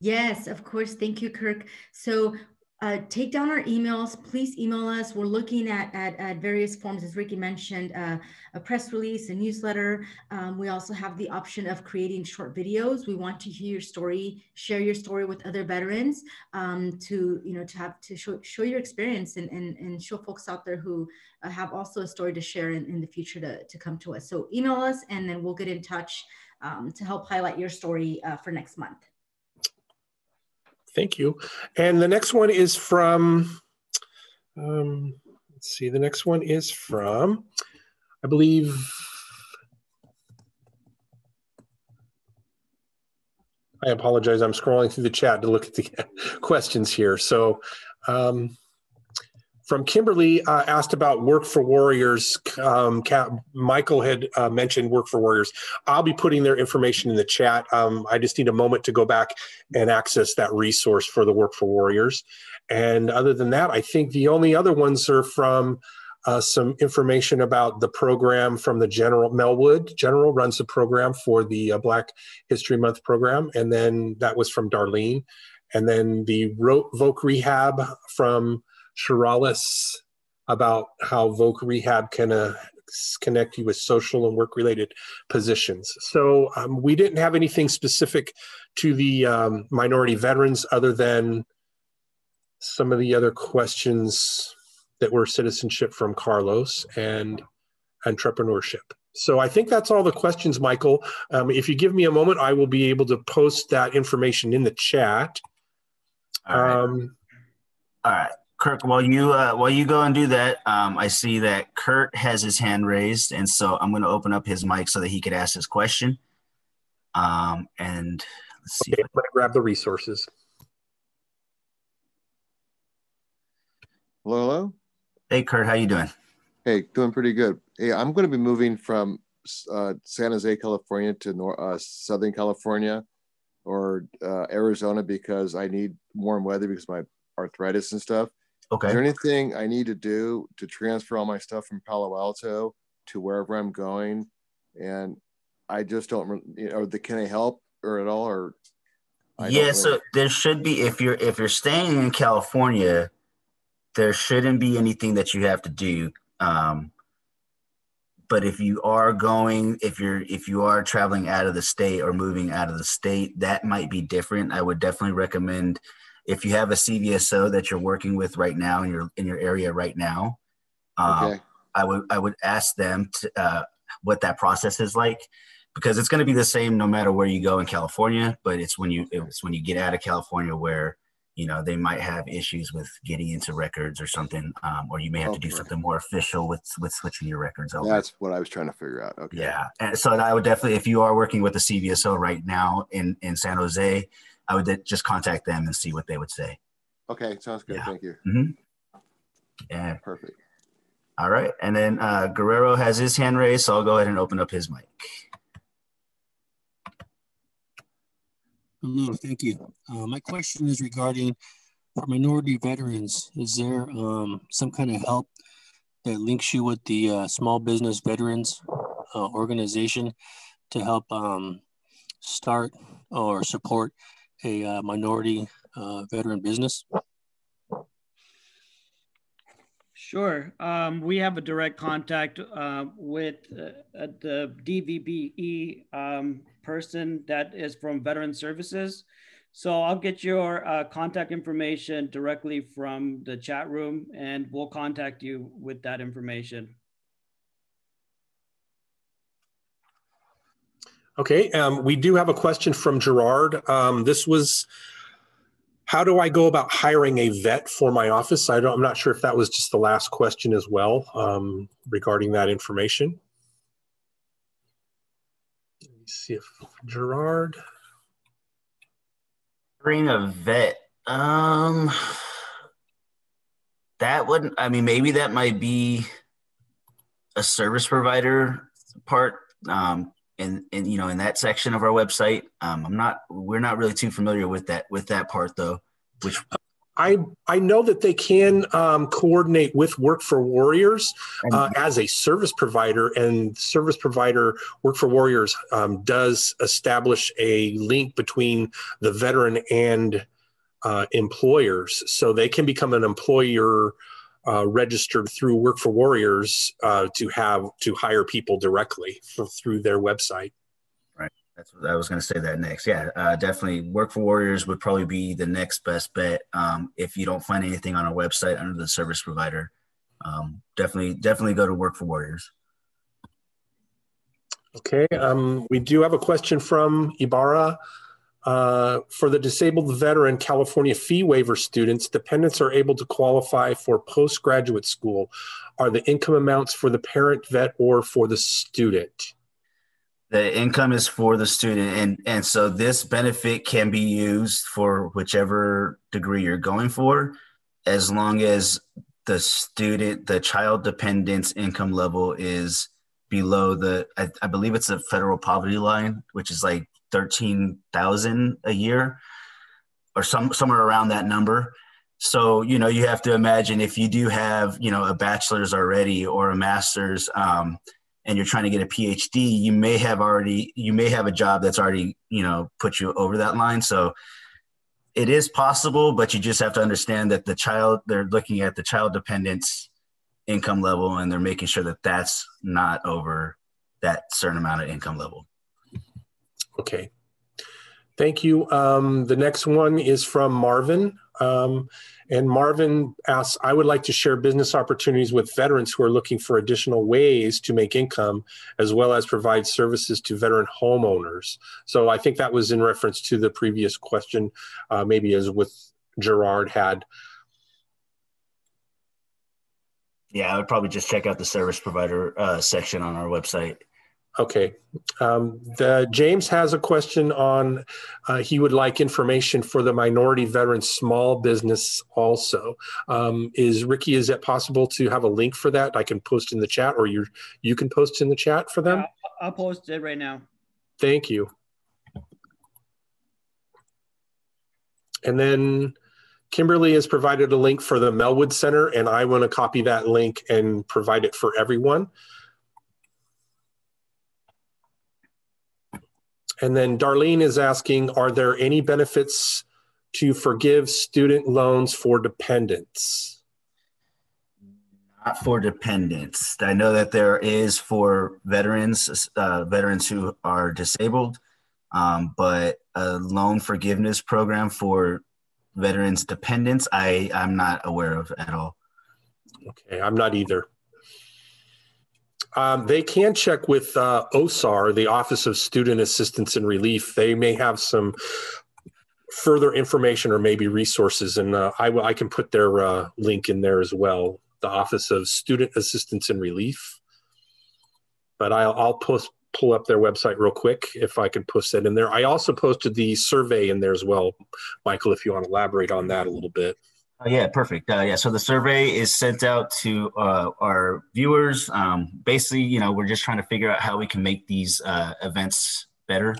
Speaker 5: Yes, of course. Thank you, Kirk. So uh, take down our emails. Please email us. We're looking at, at, at various forms, as Ricky mentioned, uh, a press release, a newsletter. Um, we also have the option of creating short videos. We want to hear your story, share your story with other veterans um, to, you know, to have to show, show your experience and, and, and show folks out there who uh, have also a story to share in, in the future to, to come to us. So email us and then we'll get in touch um, to help highlight your story uh, for next month.
Speaker 1: Thank you. And the next one is from, um, let's see, the next one is from, I believe, I apologize. I'm scrolling through the chat to look at the *laughs* questions here. So, um, from Kimberly uh, asked about Work for Warriors. Um, Michael had uh, mentioned Work for Warriors. I'll be putting their information in the chat. Um, I just need a moment to go back and access that resource for the Work for Warriors. And other than that, I think the only other ones are from uh, some information about the program from the General Melwood. General runs the program for the uh, Black History Month program. And then that was from Darlene. And then the Voc Rehab from Shiralis about how Voc Rehab can uh, connect you with social and work related positions. So um, we didn't have anything specific to the um, minority veterans other than some of the other questions that were citizenship from Carlos and entrepreneurship. So I think that's all the questions, Michael. Um, if you give me a moment, I will be able to post that information in the chat.
Speaker 2: All right. Um, all right. Kirk, while you uh, while you go and do that, um, I see that Kurt has his hand raised, and so I'm going to open up his mic so that he could ask his question. Um, and let's see.
Speaker 1: Okay, I'm going to grab the resources.
Speaker 6: Hello, hello.
Speaker 2: Hey, Kurt, how you doing?
Speaker 6: Hey, doing pretty good. Hey, I'm going to be moving from uh, San Jose, California, to North, uh, Southern California or uh, Arizona because I need warm weather because my arthritis and stuff.
Speaker 2: Okay.
Speaker 6: Is there anything I need to do to transfer all my stuff from Palo Alto to wherever I'm going? And I just don't, you know, the, can I help or at all? Or
Speaker 2: I yeah, so there should be if you're if you're staying in California, there shouldn't be anything that you have to do. Um, but if you are going, if you're if you are traveling out of the state or moving out of the state, that might be different. I would definitely recommend if you have a CVSO that you're working with right now in your in your area right now, um, okay. I would I would ask them to, uh, what that process is like because it's going to be the same no matter where you go in California. But it's when you it's when you get out of California where you know they might have issues with getting into records or something, um, or you may have okay. to do something more official with with switching your records over.
Speaker 6: That's what I was trying to figure out. Okay.
Speaker 2: Yeah, and so I would definitely if you are working with a CVSO right now in in San Jose I would just contact them and see what they would say.
Speaker 6: Okay, sounds good. Yeah. Thank you.
Speaker 2: Mm-hmm. Yeah.
Speaker 6: Perfect.
Speaker 2: All right. And then uh, Guerrero has his hand raised, so I'll go ahead and open up his mic.
Speaker 7: Hello, thank you. Uh, my question is regarding for minority veterans. Is there um, some kind of help that links you with the uh, Small Business Veterans uh, organization to help um, start or support a uh, minority uh, veteran business?
Speaker 4: Sure. Um, we have a direct contact uh, with uh, the DVBE um, person that is from Veteran Services. So I'll get your uh, contact information directly from the chat room and we'll contact you with that information.
Speaker 1: Okay, um, we do have a question from Gerard. Um, this was, how do I go about hiring a vet for my office? I don't, I'm not sure if that was just the last question as well um, regarding that information. Let me see if Gerard.
Speaker 2: Hiring a vet. Um, that wouldn't, I mean, maybe that might be a service provider part. Um, in, in you know in that section of our website. Um, I'm not we're not really too familiar with that with that part though. Which
Speaker 1: I I know that they can um, coordinate with Work for Warriors uh, as a service provider, and service provider Work for Warriors um, does establish a link between the veteran and uh, employers. So they can become an employer uh, registered through Work for Warriors uh, to have to hire people directly for, through their website.
Speaker 2: Right. That's what I was going to say that next. Yeah, uh, definitely. Work for Warriors would probably be the next best bet um, if you don't find anything on our website under the service provider. Um, definitely, definitely go to Work for Warriors.
Speaker 1: Okay. Um, we do have a question from Ibarra. Uh, for the disabled veteran California fee waiver students, dependents are able to qualify for postgraduate school. Are the income amounts for the parent vet or for the student?
Speaker 2: The income is for the student, and and so this benefit can be used for whichever degree you're going for, as long as the student, the child dependent's income level is below the, I, I believe it's a federal poverty line, which is like thirteen thousand a year, or some somewhere around that number. So you know you have to imagine if you do have you know a bachelor's already or a master's, um, and you're trying to get a PhD, you may have already you may have a job that's already you know put you over that line. So it is possible, but you just have to understand that the child they're looking at the child dependence income level and they're making sure that that's not over that certain amount of income level.
Speaker 1: Okay. Thank you. Um, the next one is from Marvin. Um, and Marvin asks, I would like to share business opportunities with veterans who are looking for additional ways to make income, as well as provide services to veteran homeowners. So I think that was in reference to the previous question, uh, maybe as with Gerard had.
Speaker 2: Yeah, I would probably just check out the service provider uh, section on our website
Speaker 1: Okay. Um, the, James has a question on uh, he would like information for the minority veteran small business also. Um, is Ricky, is it possible to have a link for that? I can post in the chat or you you can post in the chat for them? Yeah,
Speaker 4: I'll post it right now.
Speaker 1: Thank you. And then Kimberly has provided a link for the Melwood Center and I want to copy that link and provide it for everyone. And then Darlene is asking, are there any benefits to forgive student loans for dependents?
Speaker 2: Not for dependents. I know that there is for veterans, uh, veterans who are disabled, um, but a loan forgiveness program for veterans dependents, I, I'm not aware of at all.
Speaker 1: Okay, I'm not either. Um, they can check with uh, OSAR, the Office of Student Assistance and Relief. They may have some further information or maybe resources, and uh, I, I can put their uh, link in there as well. The Office of Student Assistance and Relief. But I'll, I'll post, pull up their website real quick if I can post that in there. I also posted the survey in there as well, Michael, if you want to elaborate on that a little bit.
Speaker 2: Uh, yeah, perfect. Uh, yeah, so the survey is sent out to uh, our viewers. Um, basically, you know, we're just trying to figure out how we can make these uh, events better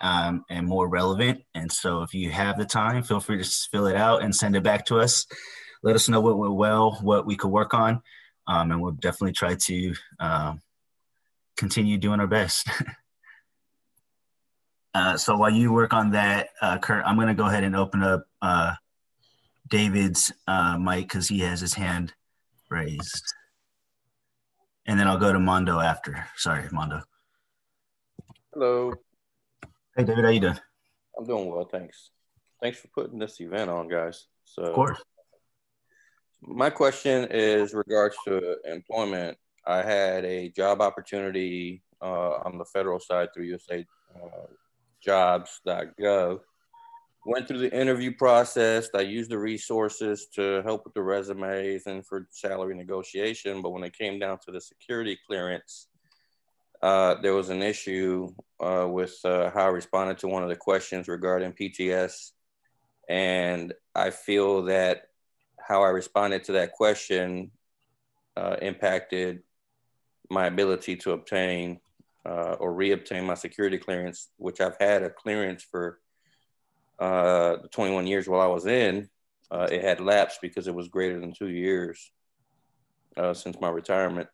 Speaker 2: um, and more relevant. And so, if you have the time, feel free to fill it out and send it back to us. Let us know what went well, what we could work on, um, and we'll definitely try to um, continue doing our best. *laughs* Uh, so while you work on that, uh, Kurt, I'm going to go ahead and open up David's uh, mic because he has his hand raised. And then I'll go to Mondo after. Sorry, Mondo.
Speaker 8: Hello.
Speaker 2: Hey, David, how you doing?
Speaker 8: I'm doing well, thanks. Thanks for putting this event on, guys. So,
Speaker 2: of course.
Speaker 8: My question is regards to employment. I had a job opportunity uh, on the federal side through USA uh, Jobs.gov went through the interview process. I used the resources to help with the resumes and for salary negotiation. But when it came down to the security clearance, uh, there was an issue uh, with uh, how I responded to one of the questions regarding PTS. And I feel that how I responded to that question uh, impacted my ability to obtain uh, or reobtain my security clearance, which I've had a clearance for uh, the 21 years while I was in, uh, it had lapsed because it was greater than two years uh, since my retirement.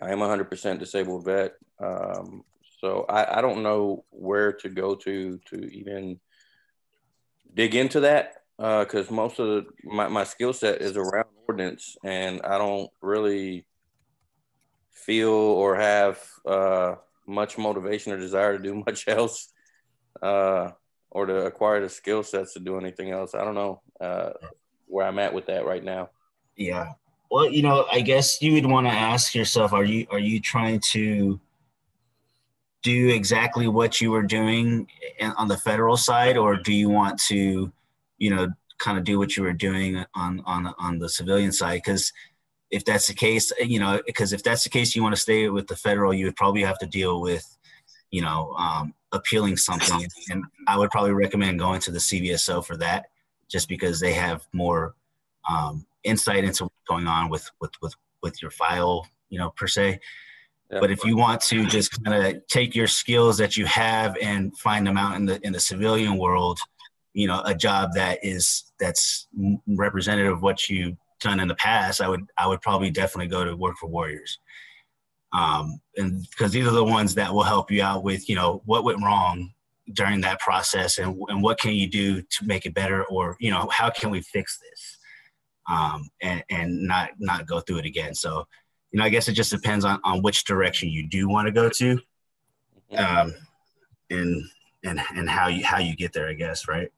Speaker 8: I am 100% disabled vet. Um, so I, I, don't know where to go to to even dig into that. because uh, most of the, my, my skill set is around ordnance and I don't really feel or have uh, much motivation or desire to do *laughs* much else or to acquire the skill sets to do anything else. I don't know uh, where I'm at with that right now.
Speaker 2: Yeah. Well, you know, I guess you would want to ask yourself: Are you are you trying to do exactly what you were doing on the federal side, or do you want to, you know, kind of do what you were doing on on on the civilian side? Because if that's the case, you know, because if that's the case, you want to stay with the federal, you would probably have to deal with, you know, um, appealing something, and I would probably recommend going to the CVSO for that, just because they have more um, insight into what's going on with with with with your file, you know, per se. Yeah. But if you want to just kind of take your skills that you have and find them out in the in the civilian world, you know, a job that is that's representative of what you've done in the past, I would I would probably definitely go to work for Warriors. Um, and because these are the ones that will help you out with, you know, what went wrong during that process and, and what can you do to make it better or, you know, how can we fix this? Um, and, and not not go through it again. So you know, I guess it just depends on, on which direction you do want to go to, mm-hmm. um, and and and how you how you get there, I guess, right?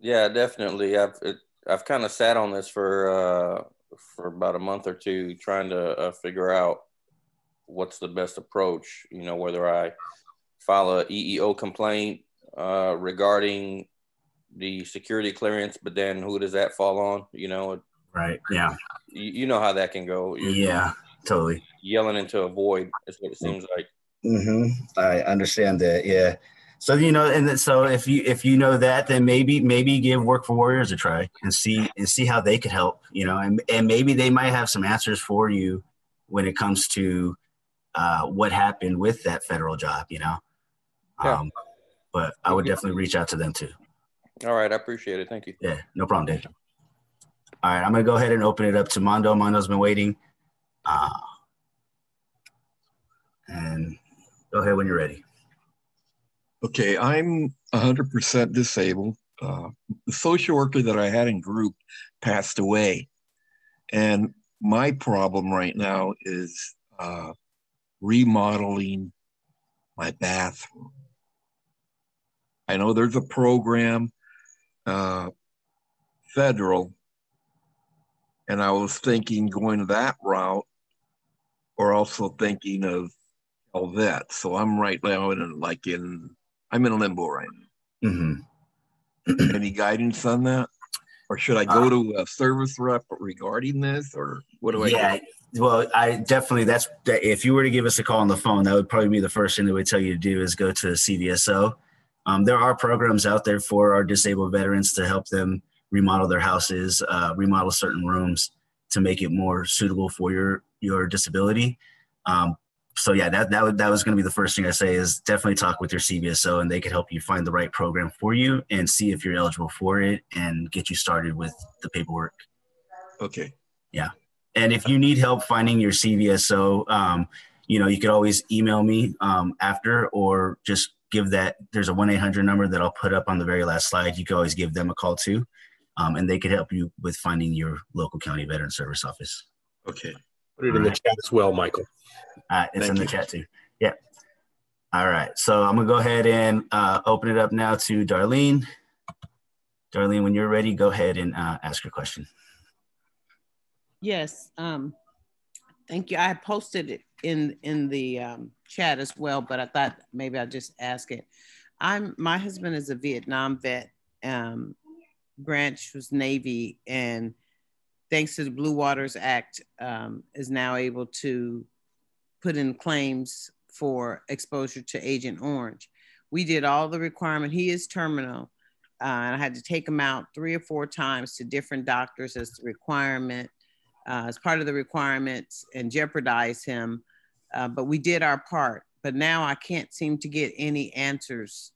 Speaker 8: Yeah, definitely. I've it, I've kind of sat on this for uh, for about a month or two, trying to uh, figure out what's the best approach. You know, whether I file a EEO complaint uh, regarding the security clearance, but then who does that fall on? You know,
Speaker 2: Right. Yeah.
Speaker 8: You, you know how that can go.
Speaker 2: You're yeah, totally.
Speaker 8: Yelling into a void is what it seems like.
Speaker 2: Mm-hmm. I understand that. Yeah. So you know, and so if you if you know that, then maybe maybe give Work for Warriors a try and see and see how they could help. You know, and and maybe they might have some answers for you when it comes to uh, what happened with that federal job. You know. Yeah. Um, but I would definitely reach out to them too.
Speaker 8: All right, I appreciate it. Thank you.
Speaker 2: Yeah, no problem, Dave. All right, I'm gonna go ahead and open it up to Mondo. Mondo's been waiting. Uh, and go ahead when you're ready.
Speaker 9: Okay, I'm 100% disabled. Uh, the social worker that I had in group passed away. And my problem right now is uh, remodeling my bathroom. I know there's a program, uh, federal, and I was thinking going that route, or also thinking of Helvet. So I'm right now in like in I'm in a limbo right now. Mm-hmm. *clears throat* Any guidance on that, or should I go uh, to a service rep regarding this, or what do I?
Speaker 2: Yeah. Do? Well, I definitely that's if you were to give us a call on the phone, that would probably be the first thing that would tell you to do is go to CVSO. Um, there are programs out there for our disabled veterans to help them remodel their houses, uh, remodel certain rooms to make it more suitable for your your disability. Um, so yeah, that that, that was going to be the first thing I say is definitely talk with your CVSO and they could help you find the right program for you and see if you're eligible for it and get you started with the paperwork.
Speaker 9: Okay.
Speaker 2: Yeah, and if you need help finding your CVSO, um, you know you could always email me um, after or just give that. There's a one eight hundred number that I'll put up on the very last slide. You could always give them a call too um, and they could help you with finding your local county veteran service office.
Speaker 9: Okay.
Speaker 1: Put it All in right. the chat as well, Michael.
Speaker 2: Uh, it's Thank in the chat too. Yeah. All right. So I'm gonna go ahead and uh, open it up now to Darlene. Darlene, when you're ready, go ahead and uh, ask your question.
Speaker 10: Yes. Um, thank you. I posted it in in the um, chat as well, but I thought maybe I'll just ask it. I'm my husband is a Vietnam vet. Um, branch was Navy, and thanks to the Blue Waters Act, um, is now able to put in claims for exposure to Agent Orange. We did all the requirement. He is terminal, uh, and I had to take him out three or four times to different doctors as the requirement, uh, as part of the requirements, and jeopardize him. Uh, but we did our part. But now I can't seem to get any answers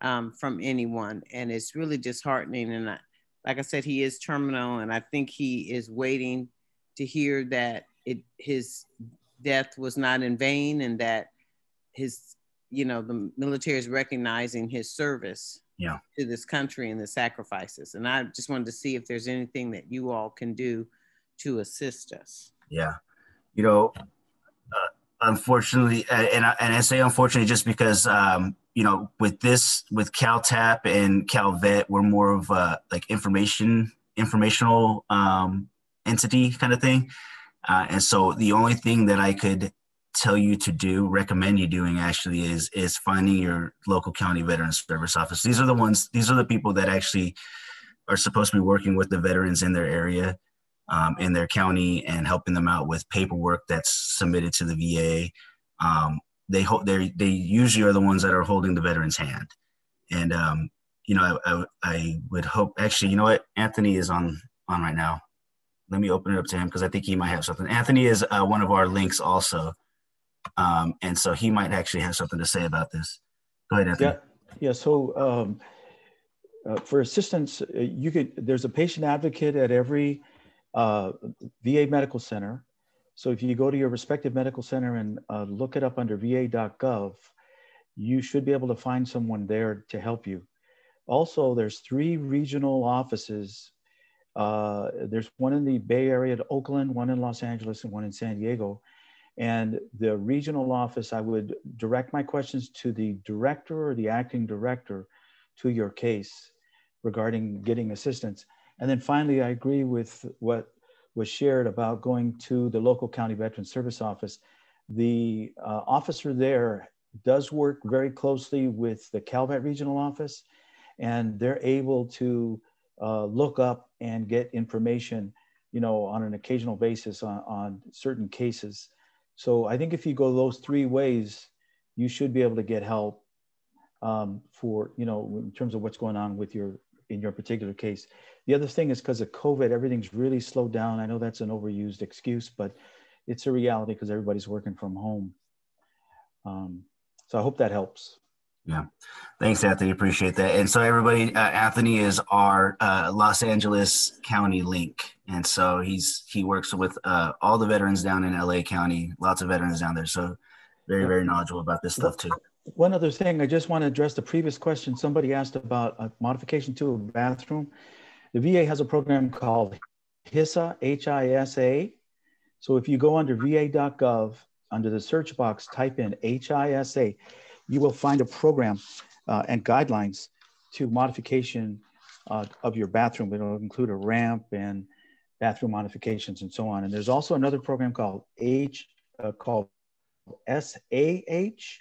Speaker 10: um, from anyone. And it's really disheartening. And I, like I said, he is terminal, and I think he is waiting to hear that it his death was not in vain and that his you know the military is recognizing his service
Speaker 2: yeah.
Speaker 10: to this country and the sacrifices. And I just wanted to see if there's anything that you all can do to assist us.
Speaker 2: Yeah. You know, uh, unfortunately, and I, and I say unfortunately just because, um, you know, with this, with CalTAP and CalVet, we're more of a like information, informational um, entity kind of thing. Uh, and so the only thing that I could tell you to do, recommend you doing actually is is finding your local county veterans service office. These are the ones, these are the people that actually are supposed to be working with the veterans in their area, um, in their county, and helping them out with paperwork that's submitted to the VA. Um, they they they usually are the ones that are holding the veteran's hand, and um, you know I, I, I would hope actually you know what Anthony is on on right now. Let me open it up to him because I think he might have something. Anthony is uh, one of our links also. Um, and so he might actually have something to say about this. Go ahead, Anthony.
Speaker 11: Yeah, yeah. So um, uh, for assistance, uh, you could. There's a patient advocate at every uh, VA medical center. So if you go to your respective medical center and uh, look it up under VA.gov, you should be able to find someone there to help you. Also, there's three regional offices. Uh, there's one in the Bay Area at Oakland, one in Los Angeles, and one in San Diego and the regional office, I would direct my questions to the director or the acting director to your case regarding getting assistance. And then finally, I agree with what was shared about going to the local county veteran service office. The uh, officer there does work very closely with the CalVet regional office, and they're able to uh, look up and get information, you know, on an occasional basis on, on certain cases. So I think if you go those three ways, you should be able to get help um, for, you know, in terms of what's going on with your, in your particular case. The other thing is because of COVID, everything's really slowed down. I know that's an overused excuse, but it's a reality because everybody's working from home. Um, so I hope that helps.
Speaker 2: Yeah. Thanks, Anthony. Appreciate that. And so, everybody, uh, Anthony is our uh, Los Angeles County link. And so he's he works with uh, all the veterans down in LA County, lots of veterans down there. So, very, very knowledgeable about this stuff too.
Speaker 11: One other thing, I just want to address the previous question. Somebody asked about a modification to a bathroom. The VA has a program called HISA, H I S A. So, if you go under va.gov, under the search box, type in HISA you will find a program uh, and guidelines to modification uh, of your bathroom. It'll include a ramp and bathroom modifications and so on. And there's also another program called H uh, called SAH,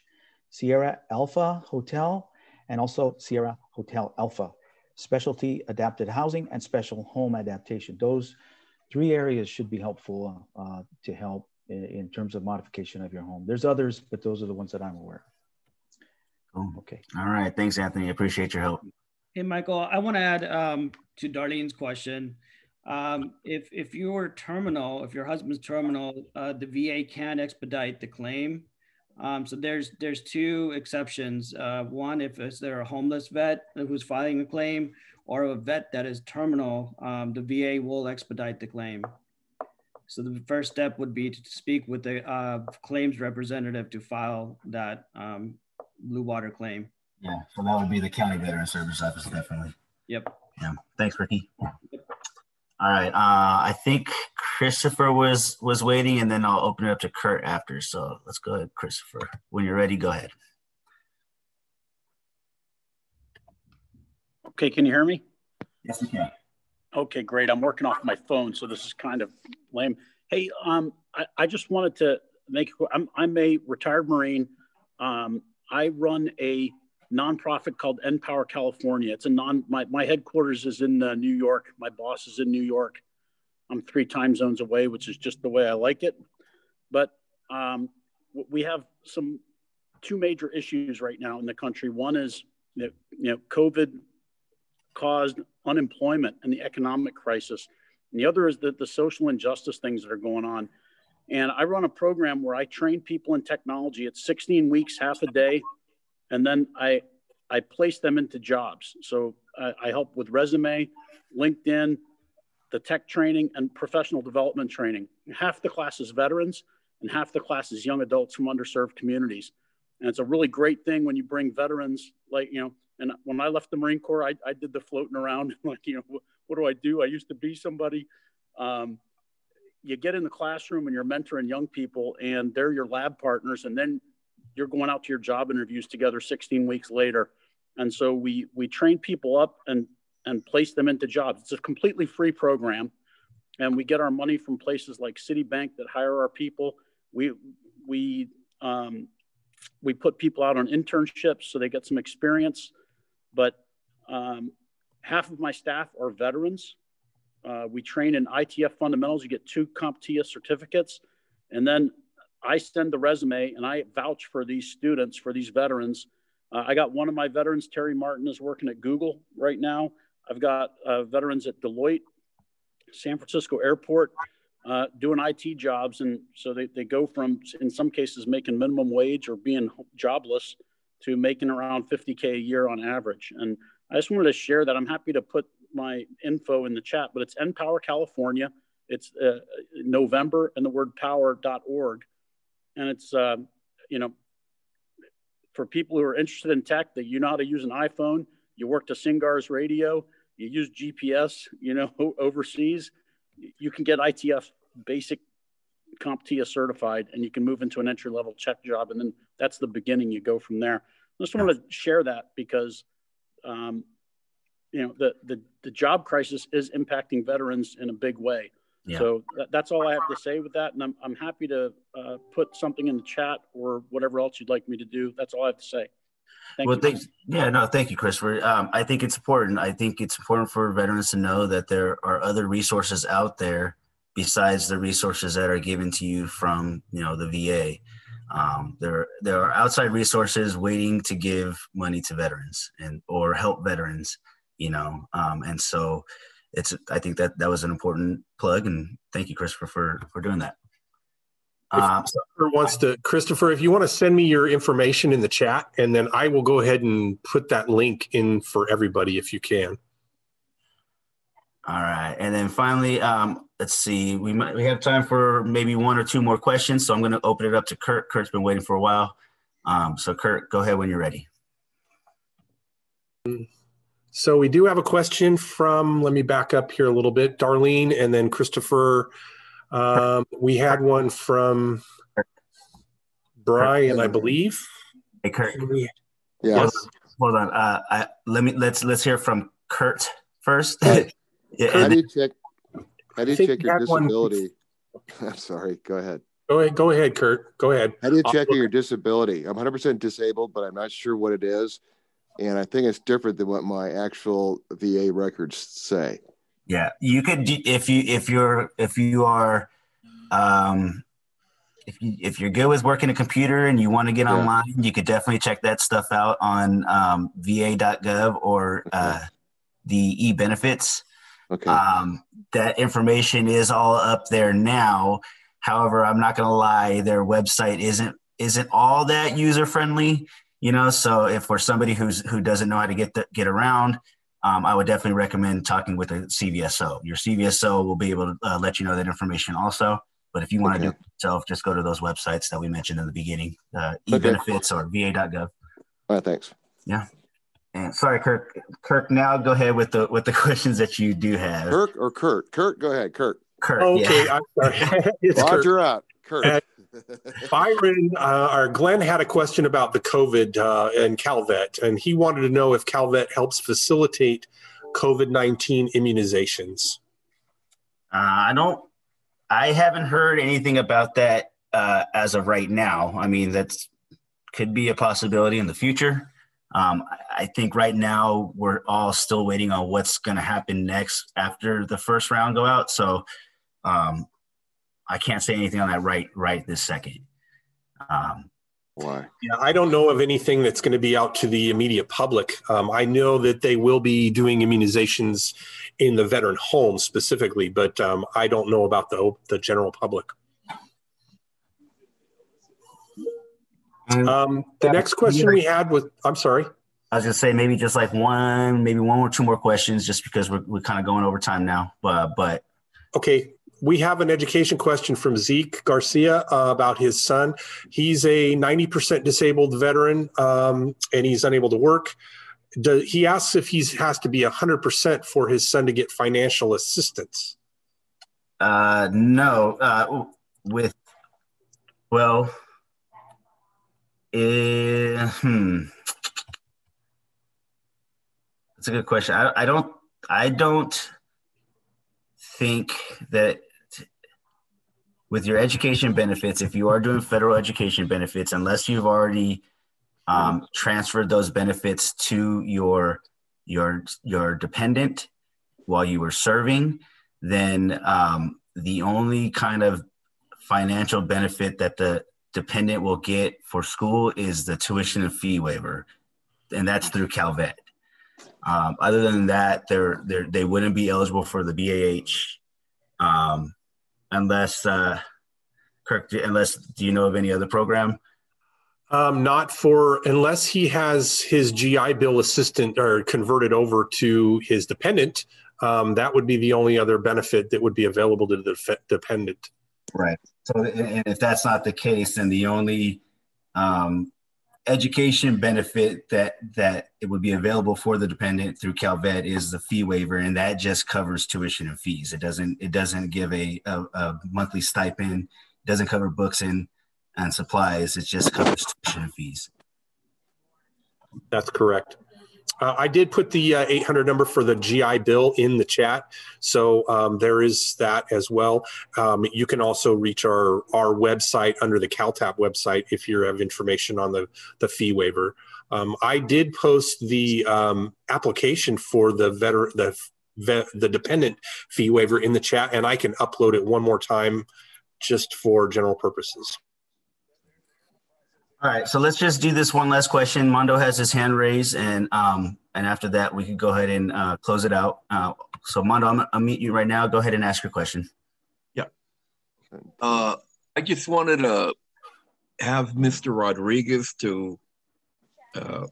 Speaker 11: Sierra Alpha Hotel, and also Sierra Hotel Alpha, specialty adapted housing and special home adaptation. Those three areas should be helpful uh, to help in, in terms of modification of your home. There's others, but those are the ones that I'm aware of.
Speaker 2: Cool. Okay. All right. Thanks, Anthony. Appreciate your help.
Speaker 4: Hey, Michael, I want to add um, to Darlene's question. Um, if if you're terminal, if your husband's terminal, uh, the VA can expedite the claim. Um, so there's there's two exceptions. Uh, one, if is there a homeless vet who's filing a claim, or a vet that is terminal, um, the VA will expedite the claim. So the first step would be to speak with the uh, claims representative to file that um, Blue Water claim.
Speaker 2: Yeah, so that would be the county veteran service office, definitely.
Speaker 4: Yep.
Speaker 2: Yeah. Thanks, Ricky. All right. Uh, I think Christopher was was waiting, and then I'll open it up to Kurt after. So let's go ahead, Christopher. When you're ready, go ahead.
Speaker 12: Okay, can you hear me?
Speaker 2: Yes, we can.
Speaker 12: Okay, great. I'm working off my phone, so this is kind of lame. Hey, um, I, I just wanted to make. I'm I'm a retired Marine. Um, I run a nonprofit called NPower California. It's a non, my, my headquarters is in uh, New York. My boss is in New York. I'm three time zones away, which is just the way I like it. But um, we have some two major issues right now in the country. One is that you know COVID caused unemployment and the economic crisis, and the other is that the social injustice things that are going on. And I run a program where I train people in technology. It's 16 weeks, half a day, and then I I place them into jobs. So I, I help with resume, LinkedIn, the tech training, and professional development training. Half the class is veterans, and half the class is young adults from underserved communities. And it's a really great thing when you bring veterans, like you know, And when I left the Marine Corps, I, I did the floating around *laughs* like, you know, what, do I do? I used to be somebody. Um, you get in the classroom and you're mentoring young people and they're your lab partners. And then you're going out to your job interviews together 16 weeks later. And so we, we train people up and, and place them into jobs. It's a completely free program. And we get our money from places like Citibank that hire our people. We, we, um, we put people out on internships so they get some experience but um, half of my staff are veterans. Uh, we train in ITF fundamentals. You get two CompTIA certificates. And then I send the resume and I vouch for these students, for these veterans. Uh, I got one of my veterans, Terry Martin, is working at Google right now. I've got uh, veterans at Deloitte, San Francisco Airport, uh, doing IT jobs. And so they, they go from, in some cases, making minimum wage or being jobless to making around 50K a year on average. And I just wanted to share that. I'm happy to put my info in the chat, but it's NPower California. It's uh, November and the word power.org. And it's, uh, you know, for people who are interested in tech, that you know how to use an iPhone, you work to SINCGARS radio, you use GPS, you know, *laughs* overseas, you can get ITF basic CompTIA certified and you can move into an entry level check job. And then that's the beginning. You go from there. I just want to share that because, um, you know, the, the, the job crisis is impacting veterans in a big way. Yeah. So that's all I have to say with that. And I'm, I'm happy to uh, put something in the chat or whatever else you'd like me to do. That's all I have to say.
Speaker 2: Thank well, you. thanks. Yeah, no, thank you, Christopher. Um, I think it's important. I think it's important for veterans to know that there are other resources out there besides the resources that are given to you from you know the VA. Um, there there are outside resources waiting to give money to veterans and or help veterans, you know, um, and so it's I think that that was an important plug and thank you Christopher for for doing that.
Speaker 1: Um, Christopher wants to Christopher, if you want to send me your information in the chat, and then I will go ahead and put that link in for everybody if you can.
Speaker 2: All right, and then finally, um, let's see. We might we have time for maybe one or two more questions, so I'm going to open it up to Kurt. Kurt's been waiting for a while, um, so Kurt, go ahead when you're ready.
Speaker 1: So we do have a question from. Let me back up here a little bit, Darlene, and then Christopher. Um, we had one from Brian, I believe.
Speaker 2: Hey, Kurt.
Speaker 6: Yes.
Speaker 2: Hold on. Uh, I, let me let's let's hear from Kurt first. *laughs*
Speaker 6: Yeah, how do you check? How do you check your disability? *laughs* I'm sorry. Go ahead.
Speaker 1: Go ahead. Go ahead, Kurt. Go ahead.
Speaker 6: How do you check your disability? I'm 100% disabled, but I'm not sure what it is, and I think it's different than what my actual VA records say.
Speaker 2: Yeah, you could if you if you're if you are um if you if you're good with working a computer and you want to get yeah. online, you could definitely check that stuff out on um, va.gov or uh, the e benefits.
Speaker 6: Okay.
Speaker 2: Um, that information is all up there now. However, I'm not going to lie, their website isn't isn't all that user friendly. You know, so if for somebody who's who doesn't know how to get the, get around, um, I would definitely recommend talking with a CVSO. Your CVSO will be able to uh, let you know that information also. But if you want okay. to do it yourself, just go to those websites that we mentioned in the beginning, uh, eBenefits okay. or VA.gov.
Speaker 6: All right, thanks.
Speaker 2: Yeah. And sorry, Kirk. Kirk, now go ahead with the with the *laughs* questions that you do have.
Speaker 6: Kirk or Kurt? Kurt, go ahead. Kurt.
Speaker 2: Kurt.
Speaker 1: Okay, yeah. I'm sorry.
Speaker 6: Roger Kurt. out. Kurt.
Speaker 1: Byron uh, or Glenn had a question about the COVID uh, and CalVet, and he wanted to know if CalVet helps facilitate COVID nineteen immunizations.
Speaker 2: Uh, I don't. I haven't heard anything about that uh, as of right now. I mean, that's could be a possibility in the future. Um, I think right now we're all still waiting on what's going to happen next after the first round go out. So um, I can't say anything on that right right this second.
Speaker 6: Um, Why?
Speaker 1: Yeah, I don't know of anything that's going to be out to the immediate public. Um, I know that they will be doing immunizations in the veteran home specifically, but um, I don't know about the the general public. Um, the next question we had was, I'm sorry.
Speaker 2: I was gonna say maybe just like one, maybe one or two more questions, just because we're, we're kind of going over time now. But but
Speaker 1: okay, we have an education question from Zeke Garcia uh, about his son. He's a 90% disabled veteran, um, and he's unable to work. do, he asks if he has to be 100% for his son to get financial assistance.
Speaker 2: Uh, no, uh, with, well, eh, hmm. That's a good question. I, I don't, I don't think that with your education benefits, if you are doing federal education benefits, unless you've already um, transferred those benefits to your your your dependent while you were serving, then um, the only kind of financial benefit that the dependent will get for school is the tuition and fee waiver, and that's through CalVet. Um, other than that, they're, they're they wouldn't be eligible for the BAH um, unless uh, Kirk. Unless do you know of any other program?
Speaker 1: Um, not for unless he has his GI Bill assistant or converted over to his dependent. Um, that would be the only other benefit that would be available to the dependent.
Speaker 2: Right. So, and if that's not the case, then the only um, education benefit that that it would be available for the dependent through CalVet is the fee waiver, and that just covers tuition and fees. It doesn't it doesn't give a, a, a monthly stipend. It doesn't cover books and and supplies. It just covers tuition and fees.
Speaker 1: That's correct. Uh, I did put the uh, 800 number for the GI Bill in the chat, so um, there is that as well. Um, you can also reach our our website under the CalTAP website if you have information on the the fee waiver. Um, I did post the um, application for the veteran the the dependent fee waiver in the chat, and I can upload it one more time just for general purposes.
Speaker 2: All right, so let's just do this one last question. Mondo has his hand raised, and um, and after that, we can go ahead and uh, close it out. Uh, so, Mondo, I'm gonna meet you right now. Go ahead and ask your question.
Speaker 9: Yeah. Uh, I just wanted to have Mr. Rodriguez to uh,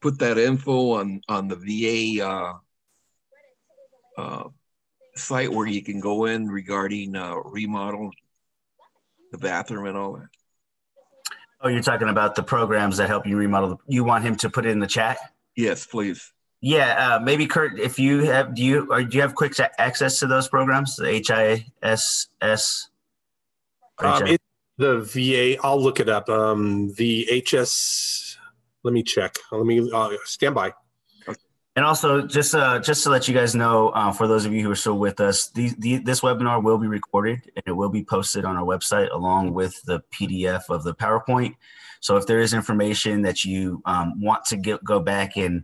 Speaker 9: put that info on on the VA uh, uh, site where you can go in regarding uh, remodel the bathroom and all that.
Speaker 2: Oh, you're talking about the programs that help you remodel. You want him to put it in the chat?
Speaker 9: Yes, please.
Speaker 2: Yeah, uh, maybe Kurt, if you have, do you or do you have quick access to those programs? The HISA.
Speaker 1: Um, it, the VA. I'll look it up. Um, the HS. Let me check. Let me uh, stand by.
Speaker 2: And also, just uh, just to let you guys know, uh, for those of you who are still with us, the, the, this webinar will be recorded and it will be posted on our website along with the PDF of the PowerPoint. So if there is information that you um, want to get, go back and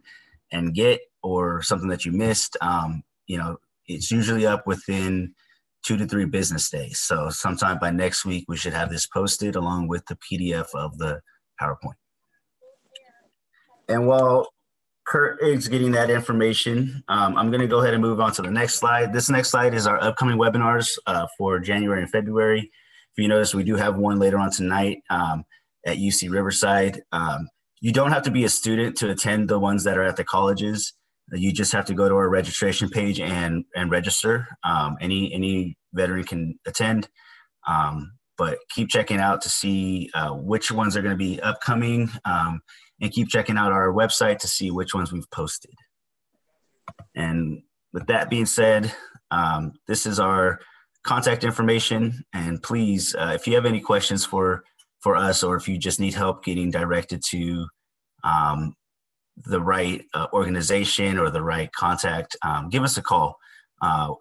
Speaker 2: and get, or something that you missed, um, you know, it's usually up within two to three business days. So sometime by next week, we should have this posted along with the PDF of the PowerPoint. And while Kurt is getting that information. Um, I'm going to go ahead and move on to the next slide. This next slide is our upcoming webinars uh, for January and February. If you notice, we do have one later on tonight um, at UC Riverside. Um, you don't have to be a student to attend the ones that are at the colleges. You just have to go to our registration page and and register. Um, any any veteran can attend, um, but keep checking out to see uh, which ones are going to be upcoming. And keep checking out our website to see which ones we've posted. And with that being said, um, this is our contact information. And please, uh, if you have any questions for for us, or if you just need help getting directed to um, the right uh, organization or the right contact, um, give us a call. Uh,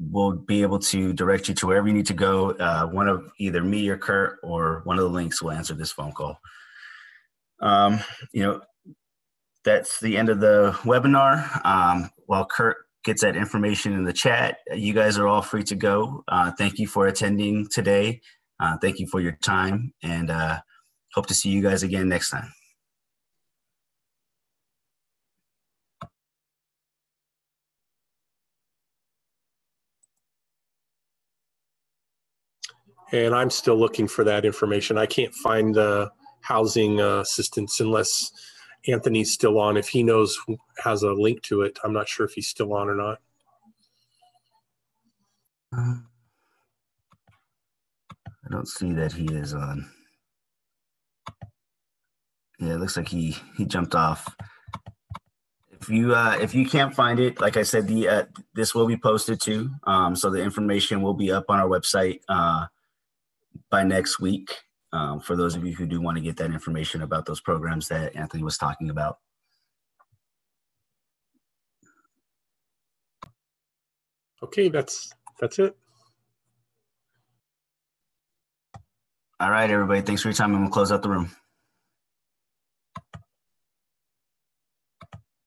Speaker 2: we'll be able to direct you to wherever you need to go. Uh, one of either me or Kurt or one of the links will answer this phone call. Um, you know, that's the end of the webinar. Um, while Kurt gets that information in the chat, you guys are all free to go. Uh, thank you for attending today. Uh, thank you for your time and uh, hope to see you guys again next time.
Speaker 1: And I'm still looking for that information. I can't find the housing uh, assistance unless Anthony's still on. If he knows has a link to it, I'm not sure if he's still on or not.
Speaker 2: I don't see that he is on. Yeah, it looks like he he jumped off. if you uh, if you can't find it, like I said, the uh, this will be posted too. Um, so the information will be up on our website uh, by next week. Um, for those of you who do want to get that information about those programs that Anthony was talking about.
Speaker 1: Okay, that's that's it.
Speaker 2: All right, everybody. Thanks for your time. I'm gonna close out the room.